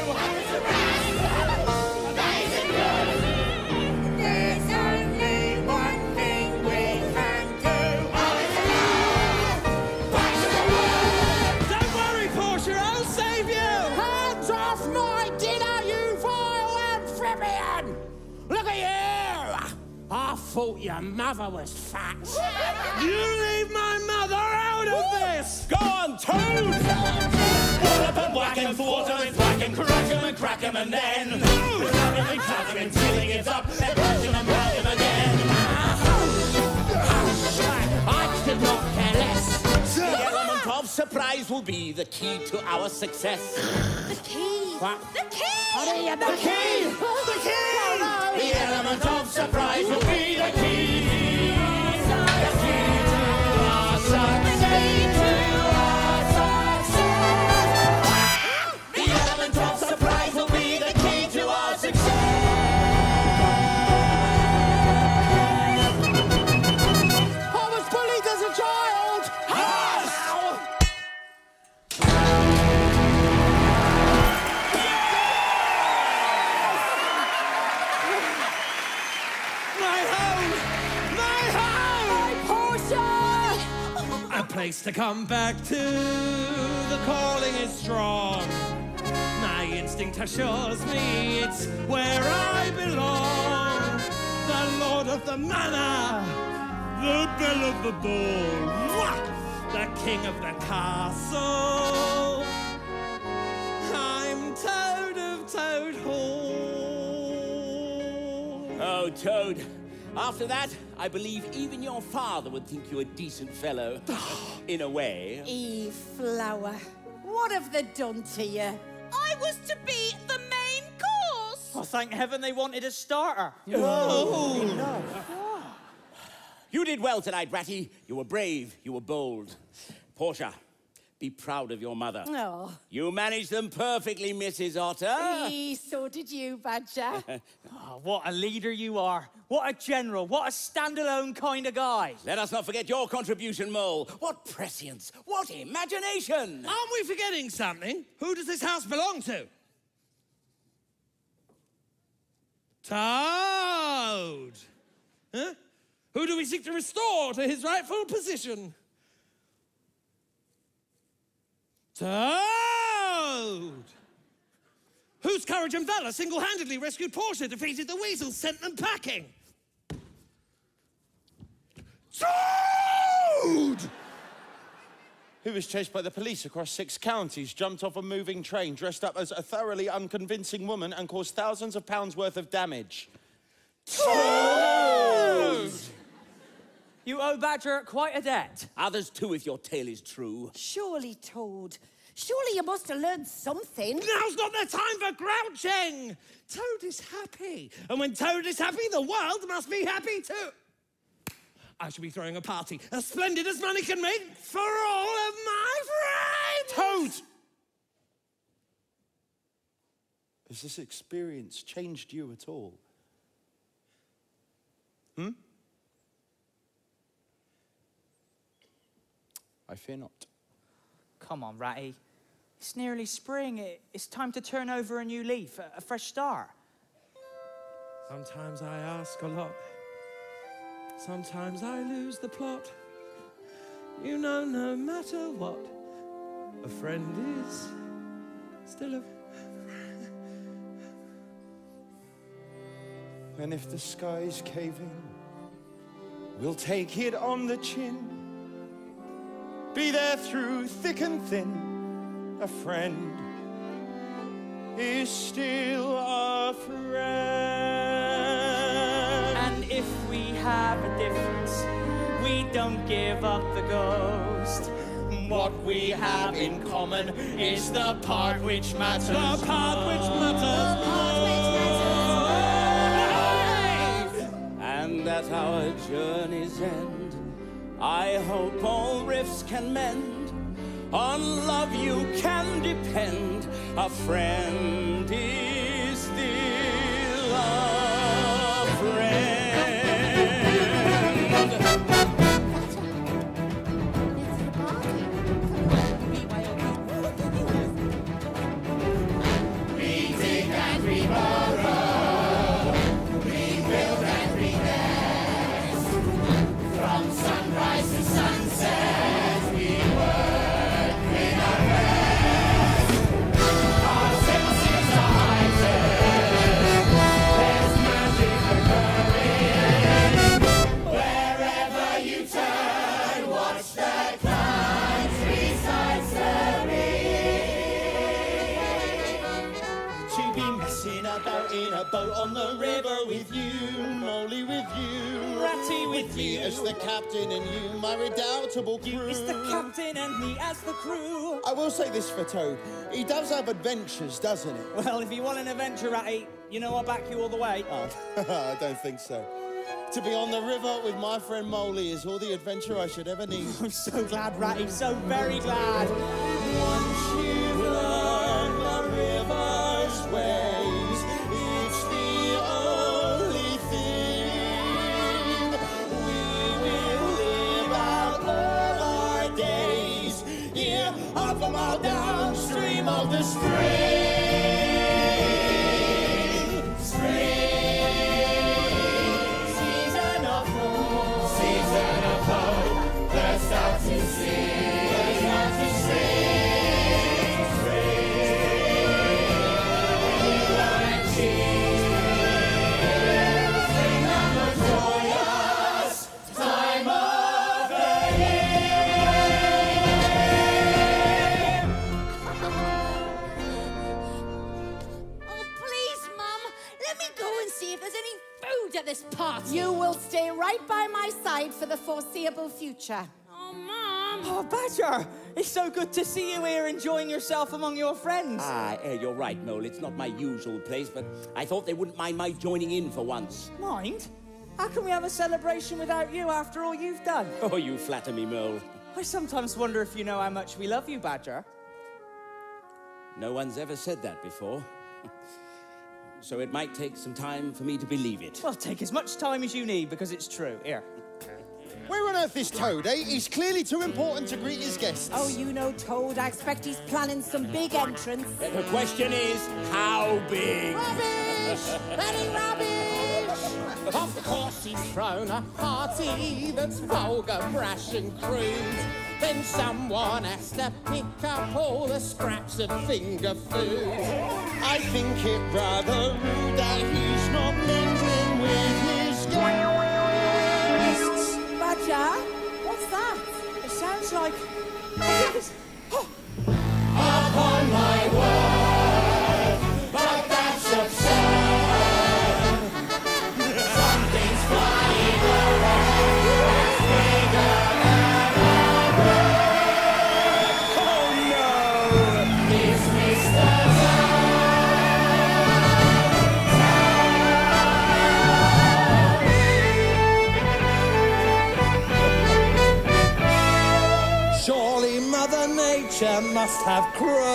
I thought your mother was fat. You leave my mother out of this! Go on, Toad! Wall up and whack and thwart him and whack and crack him and crack him and then... With nothing and cut him until he gives up and crack him and whack him again. I could not care less. The element of surprise will be the key to our success. The key. What? The key. The key! The key! The element of surprise will be the key. Place to come back to. The calling is strong. My instinct assures me it's where I belong. The lord of the manor, the belle of the ball, the king of the castle. I'm Toad of Toad Hall. Oh, Toad. After that, I believe even your father would think you a decent fellow. (sighs) In a way. E flower. What have they done to you? I was to be the main course. Oh, thank heaven they wanted a starter. Oh! oh. (sighs) You did well tonight, Ratty. You were brave. You were bold. Portia, be proud of your mother. Oh, You managed them perfectly, Mrs. Otter. e, so did you, Badger. Oh, (laughs) what a leader you are. What a general. What a standalone kind of guy. Let us not forget your contribution, Mole. What prescience. What imagination. Aren't we forgetting something? Who does this house belong to? Toad! Huh? Who do we seek to restore to his rightful position? Toad! Whose courage and valor single handedly rescued Portia, defeated the weasels, sent them packing? Toad! Who was chased by the police across six counties, jumped off a moving train, dressed up as a thoroughly unconvincing woman, and caused thousands of pounds worth of damage? Toad! You owe Badger quite a debt. Others too, if your tale is true. Surely, Toad. Surely you must have learned something. Now's not the time for grouching! Toad is happy. And when Toad is happy, the world must be happy too. I shall be throwing a party, as splendid as money can make, for all of my friends! Toad! Has this experience changed you at all? Hmm? I fear not. Come on, Ratty. It's nearly spring. It's time to turn over a new leaf, a fresh start. Sometimes I ask a lot. Sometimes I lose the plot. You know, no matter what, a friend is still a. Friend. And if the skies cave in, we'll take it on the chin. Be there through thick and thin. A friend is still a friend. And if we have a difference, we don't give up the ghost. What we have in common is the part which matters. The part which matters. Part which matters. And at our journey's end, I hope all rifts can mend. On love you can depend. A friend is with me you. as the captain and you, my redoubtable crew. You the captain and me as the crew. I will say this for Toad. He does have adventures, doesn't he? Well, if you want an adventure, Ratty, you know I'll back you all the way. Oh, (laughs) I don't think so. To be on the river with my friend Moley is all the adventure I should ever need. (laughs) I'm so glad, Ratty, so very glad. Downstream of party. You will stay right by my side for the foreseeable future. Oh, Mum. Oh, Badger, it's so good to see you here enjoying yourself among your friends. Ah, eh, you're right, Mole. It's not my usual place, but I thought they wouldn't mind my joining in for once. Mind? How can we have a celebration without you after all you've done? (laughs) Oh, you flatter me, Mole. I sometimes wonder if you know how much we love you, Badger. No one's ever said that before. So it might take some time for me to believe it. Well, take as much time as you need because it's true. Here. Where on earth is Toad, eh? He's clearly too important to greet his guests. Oh, you know Toad. I expect he's planning some big entrance. The question is, how big? Rubbish! Very rubbish! Of course he's thrown a party that's vulgar, brash and crude. Then someone has to pick up all the scraps of finger food. I think it rather rude that he's not mingling with his guests. Badger, what's that? It sounds like. Must